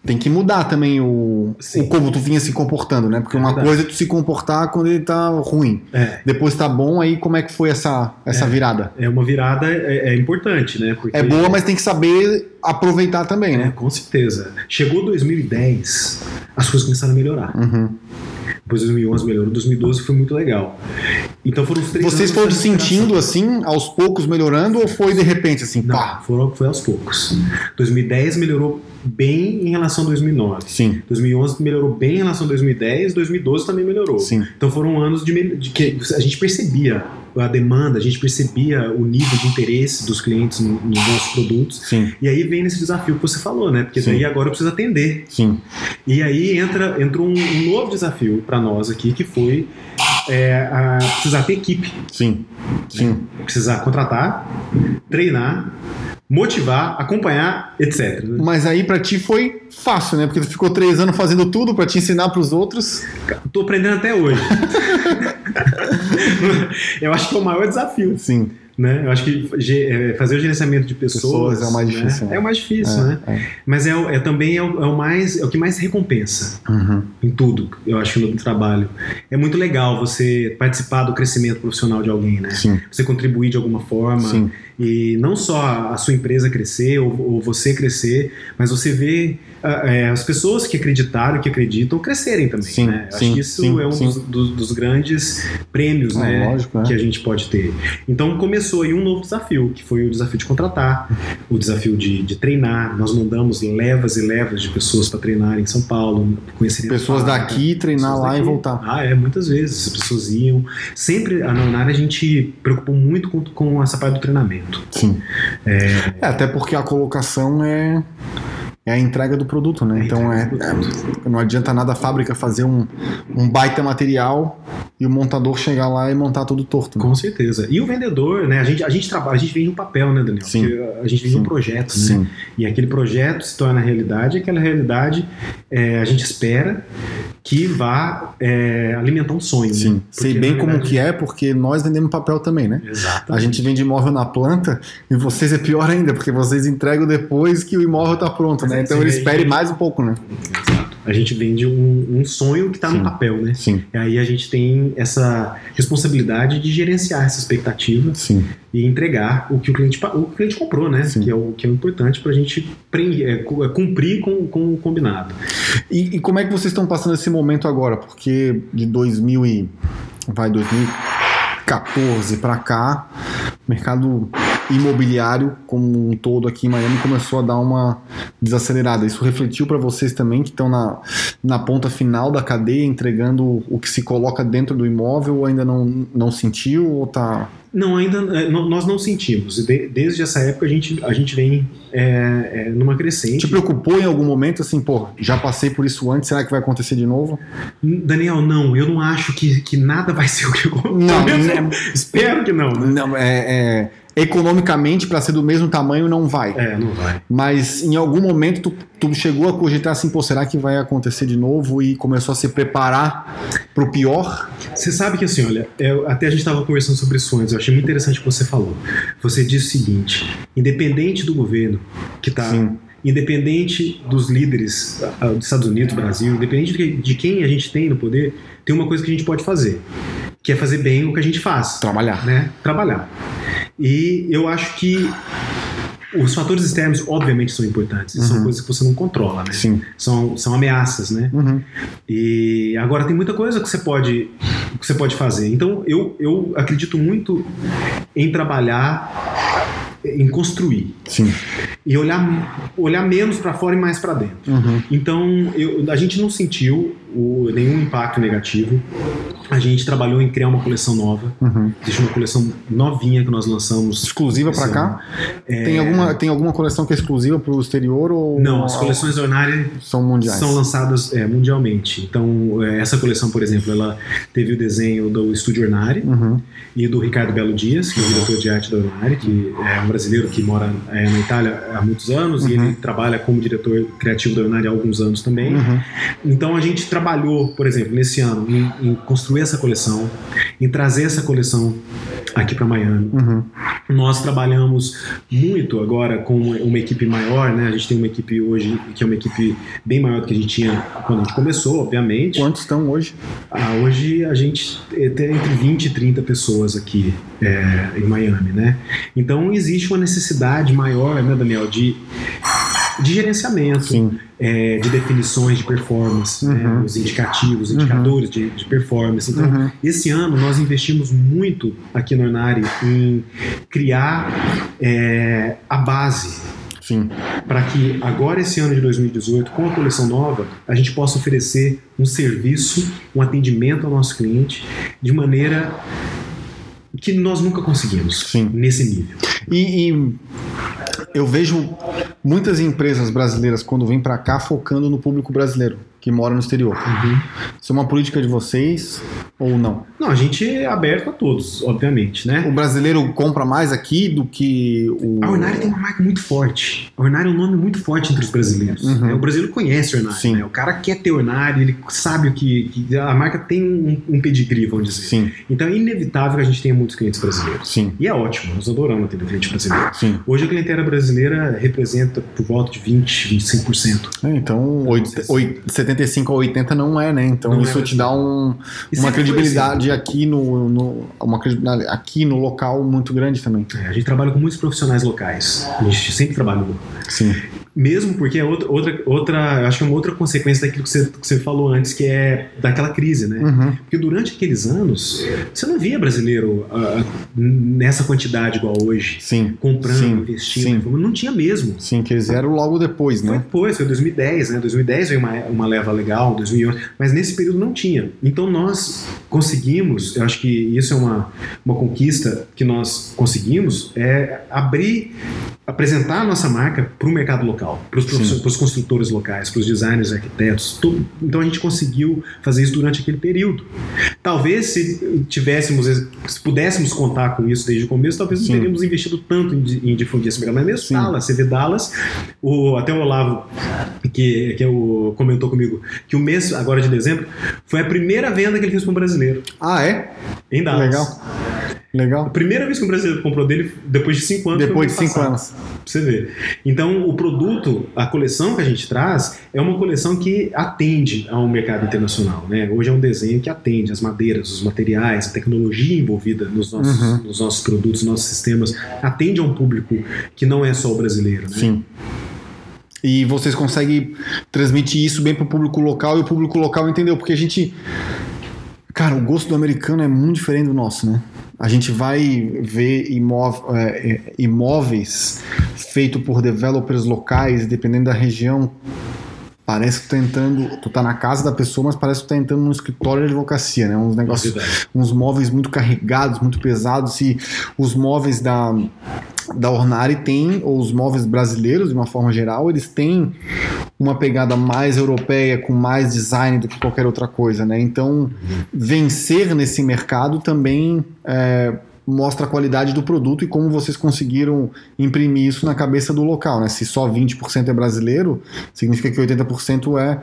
Speaker 1: tem que mudar também o, o como tu vinha se comportando, né? Porque uma é coisa é tu se comportar quando ele tá ruim.
Speaker 2: É.
Speaker 1: Depois tá bom, aí como é que foi essa, essa
Speaker 2: é.
Speaker 1: virada?
Speaker 2: É uma virada é, é importante, né?
Speaker 1: Porque... É boa, mas tem que saber aproveitar também, né?
Speaker 2: É, com certeza. Chegou 2010, as coisas começaram a melhorar.
Speaker 1: Uhum.
Speaker 2: Depois 2011 melhorou, 2012 foi muito legal. Então foram os três
Speaker 1: Vocês foram sentindo assim, aos poucos melhorando, ou foi de repente assim,
Speaker 2: Não, pá? Foram, foi aos poucos. 2010 melhorou bem em relação a 2009.
Speaker 1: Sim.
Speaker 2: 2011 melhorou bem em relação a 2010, 2012 também melhorou.
Speaker 1: Sim.
Speaker 2: Então foram anos de, de que a gente percebia a demanda, a gente percebia o nível de interesse dos clientes nos nossos produtos.
Speaker 1: Sim.
Speaker 2: E aí vem esse desafio que você falou, né? Porque Sim. daí agora eu preciso atender.
Speaker 1: Sim.
Speaker 2: E aí entra, entra um, um novo desafio para nós aqui, que foi é, a precisar ter equipe.
Speaker 1: Sim. Sim.
Speaker 2: Precisar contratar, treinar motivar, acompanhar, etc.
Speaker 1: Mas aí para ti foi fácil, né? Porque tu ficou três anos fazendo tudo para te ensinar para os outros.
Speaker 2: Tô aprendendo até hoje. Eu acho que é o maior desafio.
Speaker 1: Sim.
Speaker 2: Né? Eu acho que é, fazer o gerenciamento de pessoas,
Speaker 1: pessoas é o mais difícil.
Speaker 2: Né? É o mais difícil, é, né? É. Mas é, é também é o, é o, mais é o que mais recompensa
Speaker 1: uhum.
Speaker 2: em tudo. Eu acho no trabalho é muito legal você participar do crescimento profissional de alguém, né?
Speaker 1: Sim.
Speaker 2: Você contribuir de alguma forma.
Speaker 1: Sim
Speaker 2: e não só a sua empresa crescer ou, ou você crescer, mas você vê uh, é, as pessoas que acreditaram, que acreditam, crescerem também.
Speaker 1: Sim,
Speaker 2: né?
Speaker 1: Acho
Speaker 2: que isso
Speaker 1: sim,
Speaker 2: é um dos, dos, dos, grandes prêmios
Speaker 1: ah,
Speaker 2: né,
Speaker 1: lógico, é.
Speaker 2: que a gente pode ter. Então começou aí um novo desafio, que foi o desafio de contratar, o desafio de, de treinar. Nós mandamos levas e levas de pessoas para treinar em São Paulo,
Speaker 1: conhecerem Pessoas daqui treinar lá daqui. e voltar.
Speaker 2: Ah, é, muitas vezes. As pessoas iam. Sempre, na área, a gente preocupou muito com, com essa parte do treinamento.
Speaker 1: Sim. É... é, até porque a colocação é é a entrega do produto, né? É então é, é, não adianta nada a fábrica fazer um, um baita material e o montador chegar lá e montar tudo torto.
Speaker 2: Né? Com certeza. E o vendedor, né? A gente, a gente trabalha, a gente vende um papel, né, Daniel?
Speaker 1: Sim.
Speaker 2: Porque a gente vende Sim. um projeto, né?
Speaker 1: Sim.
Speaker 2: E aquele projeto se torna realidade, e aquela realidade é, a gente espera que vá é, alimentar um sonho.
Speaker 1: Sim.
Speaker 2: Né?
Speaker 1: Sei bem verdade, como que é, porque nós vendemos papel também, né?
Speaker 2: Exato.
Speaker 1: A gente vende imóvel na planta e vocês é pior ainda, porque vocês entregam depois que o imóvel está pronto, né? Então ele espere mais um pouco, né?
Speaker 2: Exato. A gente vende um, um sonho que está no papel, né?
Speaker 1: Sim.
Speaker 2: E aí a gente tem essa responsabilidade de gerenciar essa expectativa
Speaker 1: Sim.
Speaker 2: e entregar o que o cliente, o cliente comprou, né?
Speaker 1: Sim.
Speaker 2: Que é o que é importante para a gente é, é, cumprir com, com o combinado.
Speaker 1: E, e como é que vocês estão passando esse momento agora? Porque de 2000 e vai 2014 para cá, o mercado imobiliário como um todo aqui em Miami começou a dar uma desacelerada. Isso refletiu para vocês também que estão na, na ponta final da cadeia, entregando o que se coloca dentro do imóvel, ou ainda não, não sentiu ou tá
Speaker 2: não, ainda é, nós não sentimos. desde essa época a gente, a gente vem é, é, numa crescente.
Speaker 1: Te preocupou em algum momento assim, pô, já passei por isso antes, será que vai acontecer de novo?
Speaker 2: Daniel, não, eu não acho que, que nada vai ser o que
Speaker 1: aconteceu. Não,
Speaker 2: não, espero que não. Né?
Speaker 1: Não, é, é economicamente para ser do mesmo tamanho não vai.
Speaker 2: É, não vai.
Speaker 1: Mas em algum momento tu, tu chegou a cogitar assim, pô, será que vai acontecer de novo e começou a se preparar para o pior?
Speaker 2: Você sabe que assim, olha, eu, até a gente estava conversando sobre antes, eu achei muito interessante o que você falou. Você disse o seguinte: independente do governo que está independente dos líderes dos Estados Unidos, Brasil, independente de quem a gente tem no poder, tem uma coisa que a gente pode fazer, que é fazer bem o que a gente faz.
Speaker 1: Trabalhar.
Speaker 2: Né? Trabalhar. E eu acho que os fatores externos, obviamente, são importantes. Uhum. São coisas que você não controla, né?
Speaker 1: Sim.
Speaker 2: São, são ameaças, né?
Speaker 1: Uhum.
Speaker 2: E agora tem muita coisa que você pode, que você pode fazer. Então, eu, eu acredito muito em trabalhar em construir.
Speaker 1: Sim.
Speaker 2: E olhar, olhar menos para fora e mais para dentro.
Speaker 1: Uhum.
Speaker 2: Então, eu, a gente não sentiu o, nenhum impacto negativo. A gente trabalhou em criar uma coleção nova.
Speaker 1: Uhum.
Speaker 2: Existe uma coleção novinha que nós lançamos.
Speaker 1: Exclusiva para cá? É... Tem, alguma, tem alguma coleção que é exclusiva para o exterior? Ou...
Speaker 2: Não, as coleções Ornari
Speaker 1: são mundiais.
Speaker 2: São lançadas é, mundialmente. Então, é, essa coleção, por exemplo, ela teve o desenho do Estúdio Ornari
Speaker 1: uhum.
Speaker 2: e do Ricardo Belo Dias, que é o diretor de arte da Ornari, que é um brasileiro que mora é, na Itália há muitos anos uhum. e ele trabalha como diretor criativo da Ornari há alguns anos também.
Speaker 1: Uhum.
Speaker 2: Então, a gente trabalhou, por exemplo, nesse ano, em, em construir essa coleção, em trazer essa coleção aqui para Miami.
Speaker 1: Uhum.
Speaker 2: Nós trabalhamos muito agora com uma equipe maior, né? A gente tem uma equipe hoje que é uma equipe bem maior do que a gente tinha quando a gente começou, obviamente.
Speaker 1: Quantos estão hoje?
Speaker 2: Ah, hoje a gente tem entre 20 e 30 pessoas aqui é, em Miami, né? Então existe uma necessidade maior, né, Daniel, de de gerenciamento, é, de definições de performance, né, uhum. né, os indicativos, indicadores uhum. de, de, performance. Então, uhum. esse ano nós investimos muito aqui no Ornari em criar é, a base para que agora, esse ano de 2018, com a coleção nova, a gente possa oferecer um serviço, um atendimento ao nosso cliente de maneira que nós nunca conseguimos
Speaker 1: Sim.
Speaker 2: nesse nível.
Speaker 1: E, e, eu vejo muitas empresas brasileiras quando vêm para cá focando no público brasileiro que mora no exterior.
Speaker 2: Uhum.
Speaker 1: Isso é uma política de vocês ou não?
Speaker 2: Não, a gente é aberto a todos, obviamente, né?
Speaker 1: O brasileiro compra mais aqui do que o.
Speaker 2: A Ornari tem uma marca muito forte. A Ornari é um nome muito forte entre os brasileiros.
Speaker 1: Uhum.
Speaker 2: Né? O brasileiro conhece a Ornari.
Speaker 1: Sim.
Speaker 2: Né? O cara quer ter Ornari, ele sabe o que, que a marca tem um, um, pedigree, vamos dizer.
Speaker 1: Sim.
Speaker 2: Então é inevitável que a gente tenha muitos clientes brasileiros.
Speaker 1: Sim.
Speaker 2: E é ótimo, nós adoramos ter cliente brasileiro.
Speaker 1: Sim.
Speaker 2: Hoje a clientela brasileira representa por volta de 20, 25%.
Speaker 1: É, então, 8, 8, 75 a 80 não é, né? Então não isso é te dá um, uma credibilidade assim. aqui no, no, uma credibilidade aqui no local muito grande também.
Speaker 2: É, a gente trabalha com muitos profissionais locais. A gente sempre trabalhou.
Speaker 1: Sim.
Speaker 2: Mesmo porque é outra, outra, outra, acho que é uma outra consequência daquilo que você, que você falou antes, que é daquela crise, né?
Speaker 1: Uhum.
Speaker 2: Porque durante aqueles anos, você não via brasileiro uh, nessa quantidade igual hoje.
Speaker 1: Sim.
Speaker 2: Comprando,
Speaker 1: sim.
Speaker 2: investindo. Sim. Não tinha mesmo.
Speaker 1: Sim, que eles eram logo depois, né?
Speaker 2: Foi depois, foi 2010, né? 2010 veio uma, uma leva legal, 2011, mas nesse período não tinha. Então nós conseguimos, eu acho que isso é uma, uma conquista que nós conseguimos, é abrir apresentar a nossa marca para o mercado local, para os construtores locais, para os designers, arquitetos. Tudo. Então a gente conseguiu fazer isso durante aquele período. Talvez se tivéssemos, se pudéssemos contar com isso desde o começo, talvez Sim. não teríamos investido tanto em, em difundir esse mercado. Mas mesmo Sim. Dallas, você vê Dallas, o, até o Olavo, que, que é o, comentou comigo, que o mês agora de dezembro foi a primeira venda que ele fez para um brasileiro.
Speaker 1: Ah, é?
Speaker 2: Em Dallas.
Speaker 1: Legal. Legal.
Speaker 2: A primeira vez que um brasileiro comprou dele, depois de cinco anos.
Speaker 1: Depois de cinco anos.
Speaker 2: Pra você ver. Então, o produto, a coleção que a gente traz, é uma coleção que atende ao mercado internacional. Né? Hoje é um desenho que atende as madeiras, os materiais, a tecnologia envolvida nos nossos, uhum. nos nossos produtos, nos nossos sistemas, atende a um público que não é só o brasileiro. Né?
Speaker 1: Sim. E vocês conseguem transmitir isso bem para o público local e o público local entendeu, porque a gente Cara, o gosto do americano é muito diferente do nosso, né? A gente vai ver imóvel, é, é imóveis feitos por developers locais, dependendo da região, parece que tu tá entrando, tu tá na casa da pessoa, mas parece que tu tá entrando num escritório de advocacia, né? Uns negócios, uns móveis muito carregados, muito pesados, e os móveis da da Ornari tem, ou os móveis brasileiros de uma forma geral, eles têm uma pegada mais europeia, com mais design do que qualquer outra coisa, né? Então, vencer nesse mercado também é, mostra a qualidade do produto e como vocês conseguiram imprimir isso na cabeça do local, né? Se só 20% é brasileiro, significa que 80% é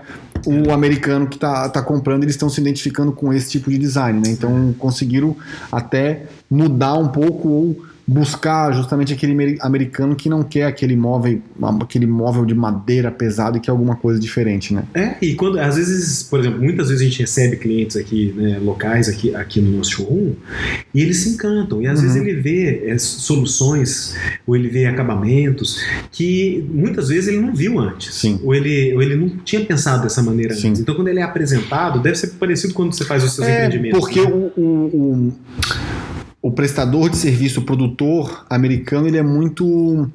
Speaker 1: o americano que está tá comprando, eles estão se identificando com esse tipo de design, né? Então, conseguiram até mudar um pouco ou buscar justamente aquele americano que não quer aquele móvel, aquele móvel de madeira pesado e quer alguma coisa diferente, né?
Speaker 2: É, e quando às vezes, por exemplo, muitas vezes a gente recebe clientes aqui, né, locais aqui, aqui no nosso showroom, e eles se encantam, e às uhum. vezes ele vê é, soluções, ou ele vê acabamentos que muitas vezes ele não viu antes.
Speaker 1: Sim.
Speaker 2: Ou ele, ou ele não tinha pensado dessa maneira Sim. antes. Então quando ele é apresentado, deve ser parecido quando você faz os seus é, empreendimentos.
Speaker 1: Porque né? o, o, o o prestador de serviço, o produtor americano, ele é muito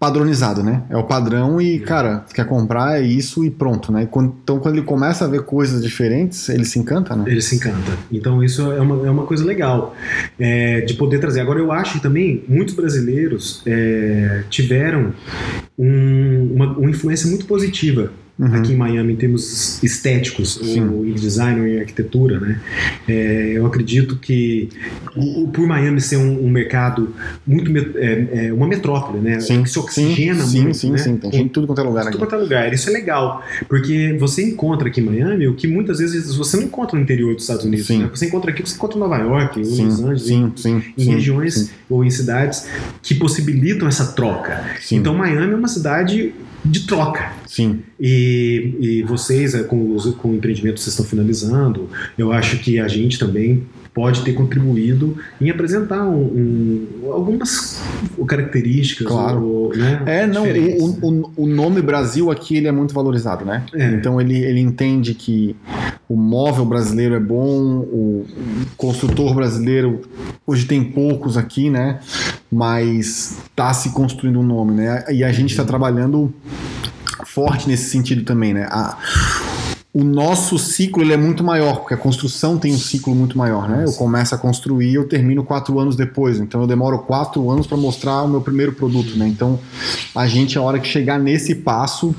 Speaker 1: padronizado, né? É o padrão e, cara, quer comprar é isso e pronto, né? Então, quando ele começa a ver coisas diferentes, ele se encanta, né?
Speaker 2: Ele se encanta. Então, isso é uma, é uma coisa legal é, de poder trazer. Agora, eu acho que também muitos brasileiros é, tiveram um, uma, uma influência muito positiva Uhum. aqui em Miami em termos estéticos, ou em design ou em arquitetura, né? É, eu acredito que o, por Miami ser um, um mercado muito é, é uma metrópole, né?
Speaker 1: Sim.
Speaker 2: Que se oxigena sim,
Speaker 1: muito, sim,
Speaker 2: né?
Speaker 1: sim, tem gente tudo quanto é lugar
Speaker 2: tudo quanto é lugar. Isso é legal, porque você encontra aqui em Miami o que muitas vezes você não encontra no interior dos Estados Unidos,
Speaker 1: sim.
Speaker 2: né? Você encontra aqui, você encontra em Nova York, ou
Speaker 1: sim,
Speaker 2: Los Angeles,
Speaker 1: sim, sim,
Speaker 2: em
Speaker 1: sim,
Speaker 2: regiões
Speaker 1: sim.
Speaker 2: ou em cidades que possibilitam essa troca.
Speaker 1: Sim.
Speaker 2: Então Miami é uma cidade de troca.
Speaker 1: Sim.
Speaker 2: E, e vocês, é, com, os, com o empreendimento que vocês estão finalizando, eu acho que a gente também pode ter contribuído em apresentar um, um, algumas características.
Speaker 1: Claro.
Speaker 2: Ou, né,
Speaker 1: é, não, o, o, o, nome Brasil aqui ele é muito valorizado, né?
Speaker 2: É.
Speaker 1: Então ele, ele entende que o móvel brasileiro é bom, o construtor brasileiro hoje tem poucos aqui, né? Mas está se construindo um nome, né? E a gente está trabalhando forte nesse sentido também, né? A, o nosso ciclo ele é muito maior, porque a construção tem um ciclo muito maior, né? Eu começo a construir, eu termino quatro anos depois, então eu demoro quatro anos para mostrar o meu primeiro produto, né? Então a gente, a hora que chegar nesse passo,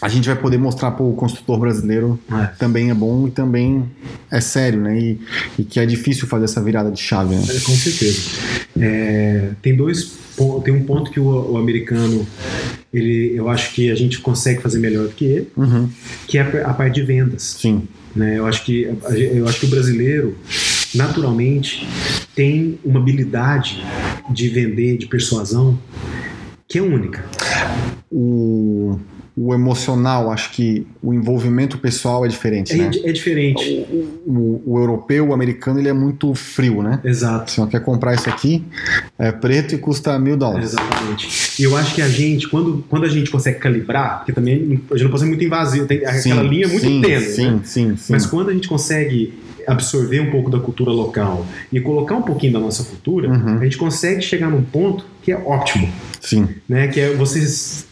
Speaker 1: a gente vai poder mostrar para o construtor brasileiro
Speaker 2: é.
Speaker 1: também é bom e também é sério, né? E, e, que é difícil fazer essa virada de chave, né?
Speaker 2: É, com certeza. É, tem dois tem um ponto que o, o, americano ele eu acho que a gente consegue fazer melhor do que ele
Speaker 1: uhum.
Speaker 2: que é a parte de vendas.
Speaker 1: Sim.
Speaker 2: Né? Eu acho que eu acho que o brasileiro naturalmente tem uma habilidade de vender de persuasão que é única.
Speaker 1: O o emocional, acho que o envolvimento pessoal é diferente,
Speaker 2: é,
Speaker 1: né?
Speaker 2: É diferente.
Speaker 1: O, o, o, europeu, o americano, ele é muito frio, né?
Speaker 2: Exato.
Speaker 1: Se você quer comprar isso aqui, é preto e custa mil dólares.
Speaker 2: Exatamente. E eu acho que a gente, quando, quando a gente consegue calibrar, porque também a gente não pode ser muito invasivo, tem aquela
Speaker 1: sim,
Speaker 2: linha muito
Speaker 1: sim,
Speaker 2: tênue,
Speaker 1: sim,
Speaker 2: né?
Speaker 1: sim, sim.
Speaker 2: Mas quando a gente consegue absorver um pouco da cultura local e colocar um pouquinho da nossa cultura,
Speaker 1: uhum.
Speaker 2: a gente consegue chegar num ponto que é ótimo.
Speaker 1: Sim.
Speaker 2: Né, que é você,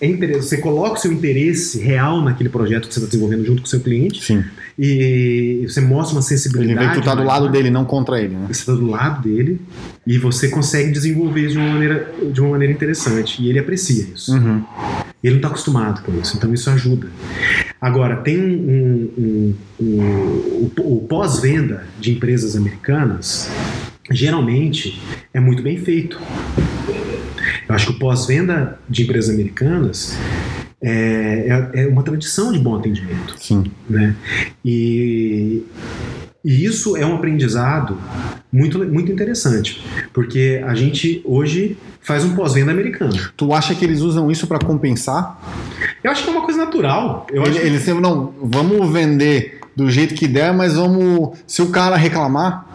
Speaker 2: é você coloca o seu interesse real naquele projeto que você está desenvolvendo junto com o seu cliente.
Speaker 1: Sim.
Speaker 2: E você mostra uma sensibilidade.
Speaker 1: Ele vê que tu tá do lado dele, não contra ele. Né?
Speaker 2: Você está do lado dele e você consegue desenvolver isso de uma maneira, de uma maneira interessante. E ele aprecia isso.
Speaker 1: Uhum.
Speaker 2: Ele não está acostumado com isso, então isso ajuda. Agora, tem um, um, um, um o, pós-venda de empresas americanas, geralmente é muito bem feito. Eu acho que o pós-venda de empresas americanas é, é, é, uma tradição de bom atendimento.
Speaker 1: Sim.
Speaker 2: Né? E, e isso é um aprendizado muito, muito interessante, porque a gente hoje faz um pós-venda americano.
Speaker 1: Tu acha que eles usam isso para compensar?
Speaker 2: Eu acho que é uma coisa natural. Eu
Speaker 1: Ele,
Speaker 2: acho
Speaker 1: Eles sempre, não, vamos vender do jeito que der, mas vamos. Se o cara reclamar,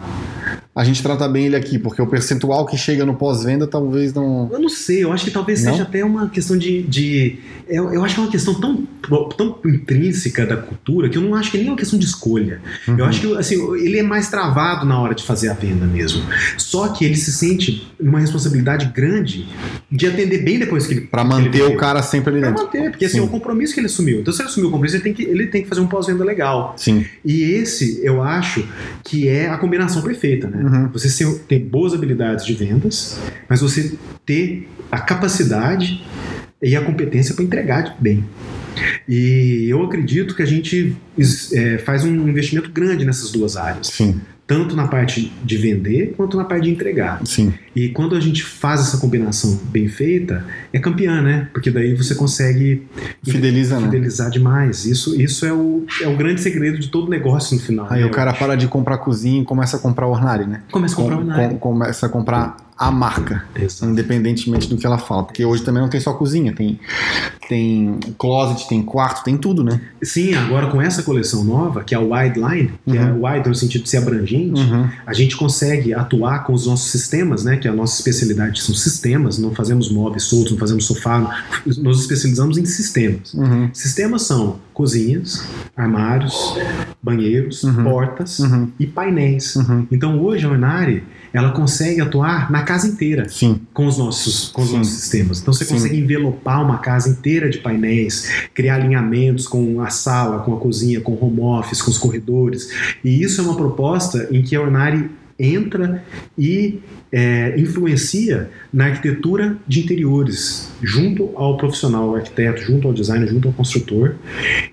Speaker 1: a gente trata bem ele aqui? Porque o percentual que chega no pós-venda talvez não.
Speaker 2: Eu não sei, eu acho que talvez
Speaker 1: Não?
Speaker 2: seja até uma questão de. de eu, eu acho que é uma questão tão, tão intrínseca da cultura que eu não acho que nem é uma questão de escolha.
Speaker 1: Uhum.
Speaker 2: Eu acho que assim, ele é mais travado na hora de fazer a venda mesmo. Só que ele se sente uma responsabilidade grande de atender bem depois que ele.
Speaker 1: Pra
Speaker 2: que ele
Speaker 1: manter o cara sempre ali
Speaker 2: Pra
Speaker 1: dentro.
Speaker 2: manter, porque assim,
Speaker 1: Sim.
Speaker 2: é o compromisso que ele assumiu. Então, se ele assumiu o compromisso, ele tem que, ele tem que fazer um pós-venda legal.
Speaker 1: Sim.
Speaker 2: E esse, eu acho que é a combinação perfeita, né?
Speaker 1: Uhum.
Speaker 2: Você ter boas habilidades de vendas, mas você ter a capacidade e a competência para entregar bem. E eu acredito que a gente é, faz um investimento grande nessas duas áreas,
Speaker 1: Sim,
Speaker 2: tanto na parte de vender quanto na parte de entregar.
Speaker 1: sim.
Speaker 2: E quando a gente faz essa combinação bem feita, é campeã, né? Porque daí você consegue
Speaker 1: Fideliza, né?
Speaker 2: fidelizar demais. Isso, isso é, o, é o grande segredo de todo negócio no final.
Speaker 1: Aí
Speaker 2: né?
Speaker 1: o cara para de comprar cozinha e começa a comprar ornari, né?
Speaker 2: começa a comprar
Speaker 1: Com-
Speaker 2: o Nike.
Speaker 1: com- começa a comprar a marca,
Speaker 2: Exato.
Speaker 1: independentemente do que ela fala. Porque hoje também não tem só cozinha, tem, tem closet, tem quarto, tem tudo, né?
Speaker 2: Sim, agora com essa coleção nova, que é a Wide Line, que é
Speaker 1: Uhum.
Speaker 2: wide no sentido de ser abrangente,
Speaker 1: Uhum.
Speaker 2: a gente consegue atuar com os nossos sistemas, né? Que a nossa especialidade são sistemas, não fazemos móveis soltos, não fazemos sofá, nos especializamos em sistemas.
Speaker 1: Uhum.
Speaker 2: Sistemas são cozinhas, armários, banheiros,
Speaker 1: Uhum.
Speaker 2: portas
Speaker 1: Uhum.
Speaker 2: e painéis.
Speaker 1: Uhum.
Speaker 2: Então hoje a Ornari ela consegue atuar na casa inteira
Speaker 1: Sim,
Speaker 2: com os nossos, com os
Speaker 1: Sim.
Speaker 2: nossos sistemas. Então você
Speaker 1: Sim.
Speaker 2: consegue envelopar uma casa inteira de painéis, criar alinhamentos com a sala, com a cozinha, com o home office, com os corredores. E isso é uma proposta em que a Ornari entra e é, influencia na arquitetura de interiores, junto ao profissional, ao arquiteto, junto ao designer, junto ao construtor.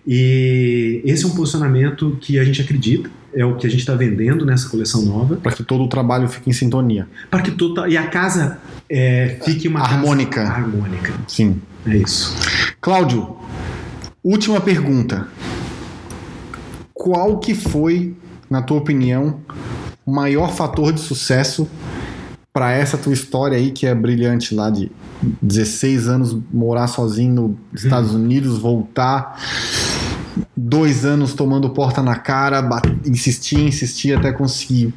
Speaker 2: E esse é um posicionamento que a gente acredita, é o que a gente está vendendo nessa coleção nova,
Speaker 1: para que todo o trabalho fique em sintonia.
Speaker 2: para que toda e a casa é, fique uma casa
Speaker 1: Harmônica.
Speaker 2: harmônica.
Speaker 1: Sim.
Speaker 2: É isso.
Speaker 1: Cláudio, última pergunta. Qual que foi, na tua opinião, o maior fator de sucesso para essa tua história aí que é brilhante lá de 16 anos morar sozinho nos Estados Unidos, voltar dois anos tomando porta na cara, insistir, insistir até conseguir.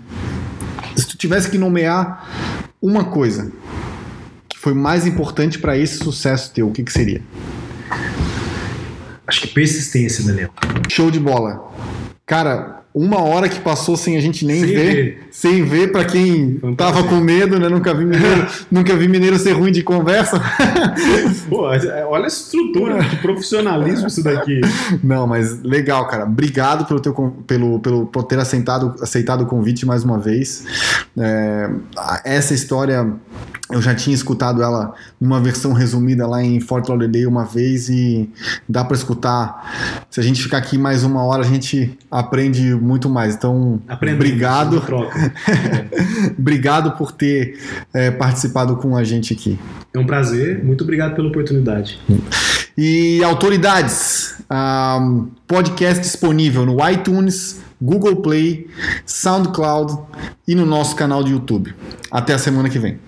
Speaker 1: Se tu tivesse que nomear uma coisa que foi mais importante para esse sucesso teu, o que, que seria?
Speaker 2: Acho que persistência, Daniel.
Speaker 1: Show de bola. Cara, uma hora que passou sem a gente nem
Speaker 2: Sem
Speaker 1: ver,
Speaker 2: ver.
Speaker 1: sem ver pra quem tava com medo, né? Nunca vi mineiro, nunca vi mineiro ser ruim de conversa.
Speaker 2: Pô, olha a estrutura de profissionalismo isso daqui.
Speaker 1: Não, mas legal, cara. Obrigado pelo teu, pelo, pelo por ter aceitado, aceitado o convite mais uma vez. É, essa história eu já tinha escutado ela numa versão resumida lá em Fort Lauderdale uma vez e dá pra escutar. Se a gente ficar aqui mais uma hora, a gente aprende muito mais. Então,
Speaker 2: Aprendendo,
Speaker 1: obrigado. Obrigado por ter é, participado com a gente aqui.
Speaker 2: É um prazer. Muito obrigado pela oportunidade.
Speaker 1: E autoridades, ah, podcast disponível no iTunes, Google Play, SoundCloud e no nosso canal do YouTube. Até a semana que vem.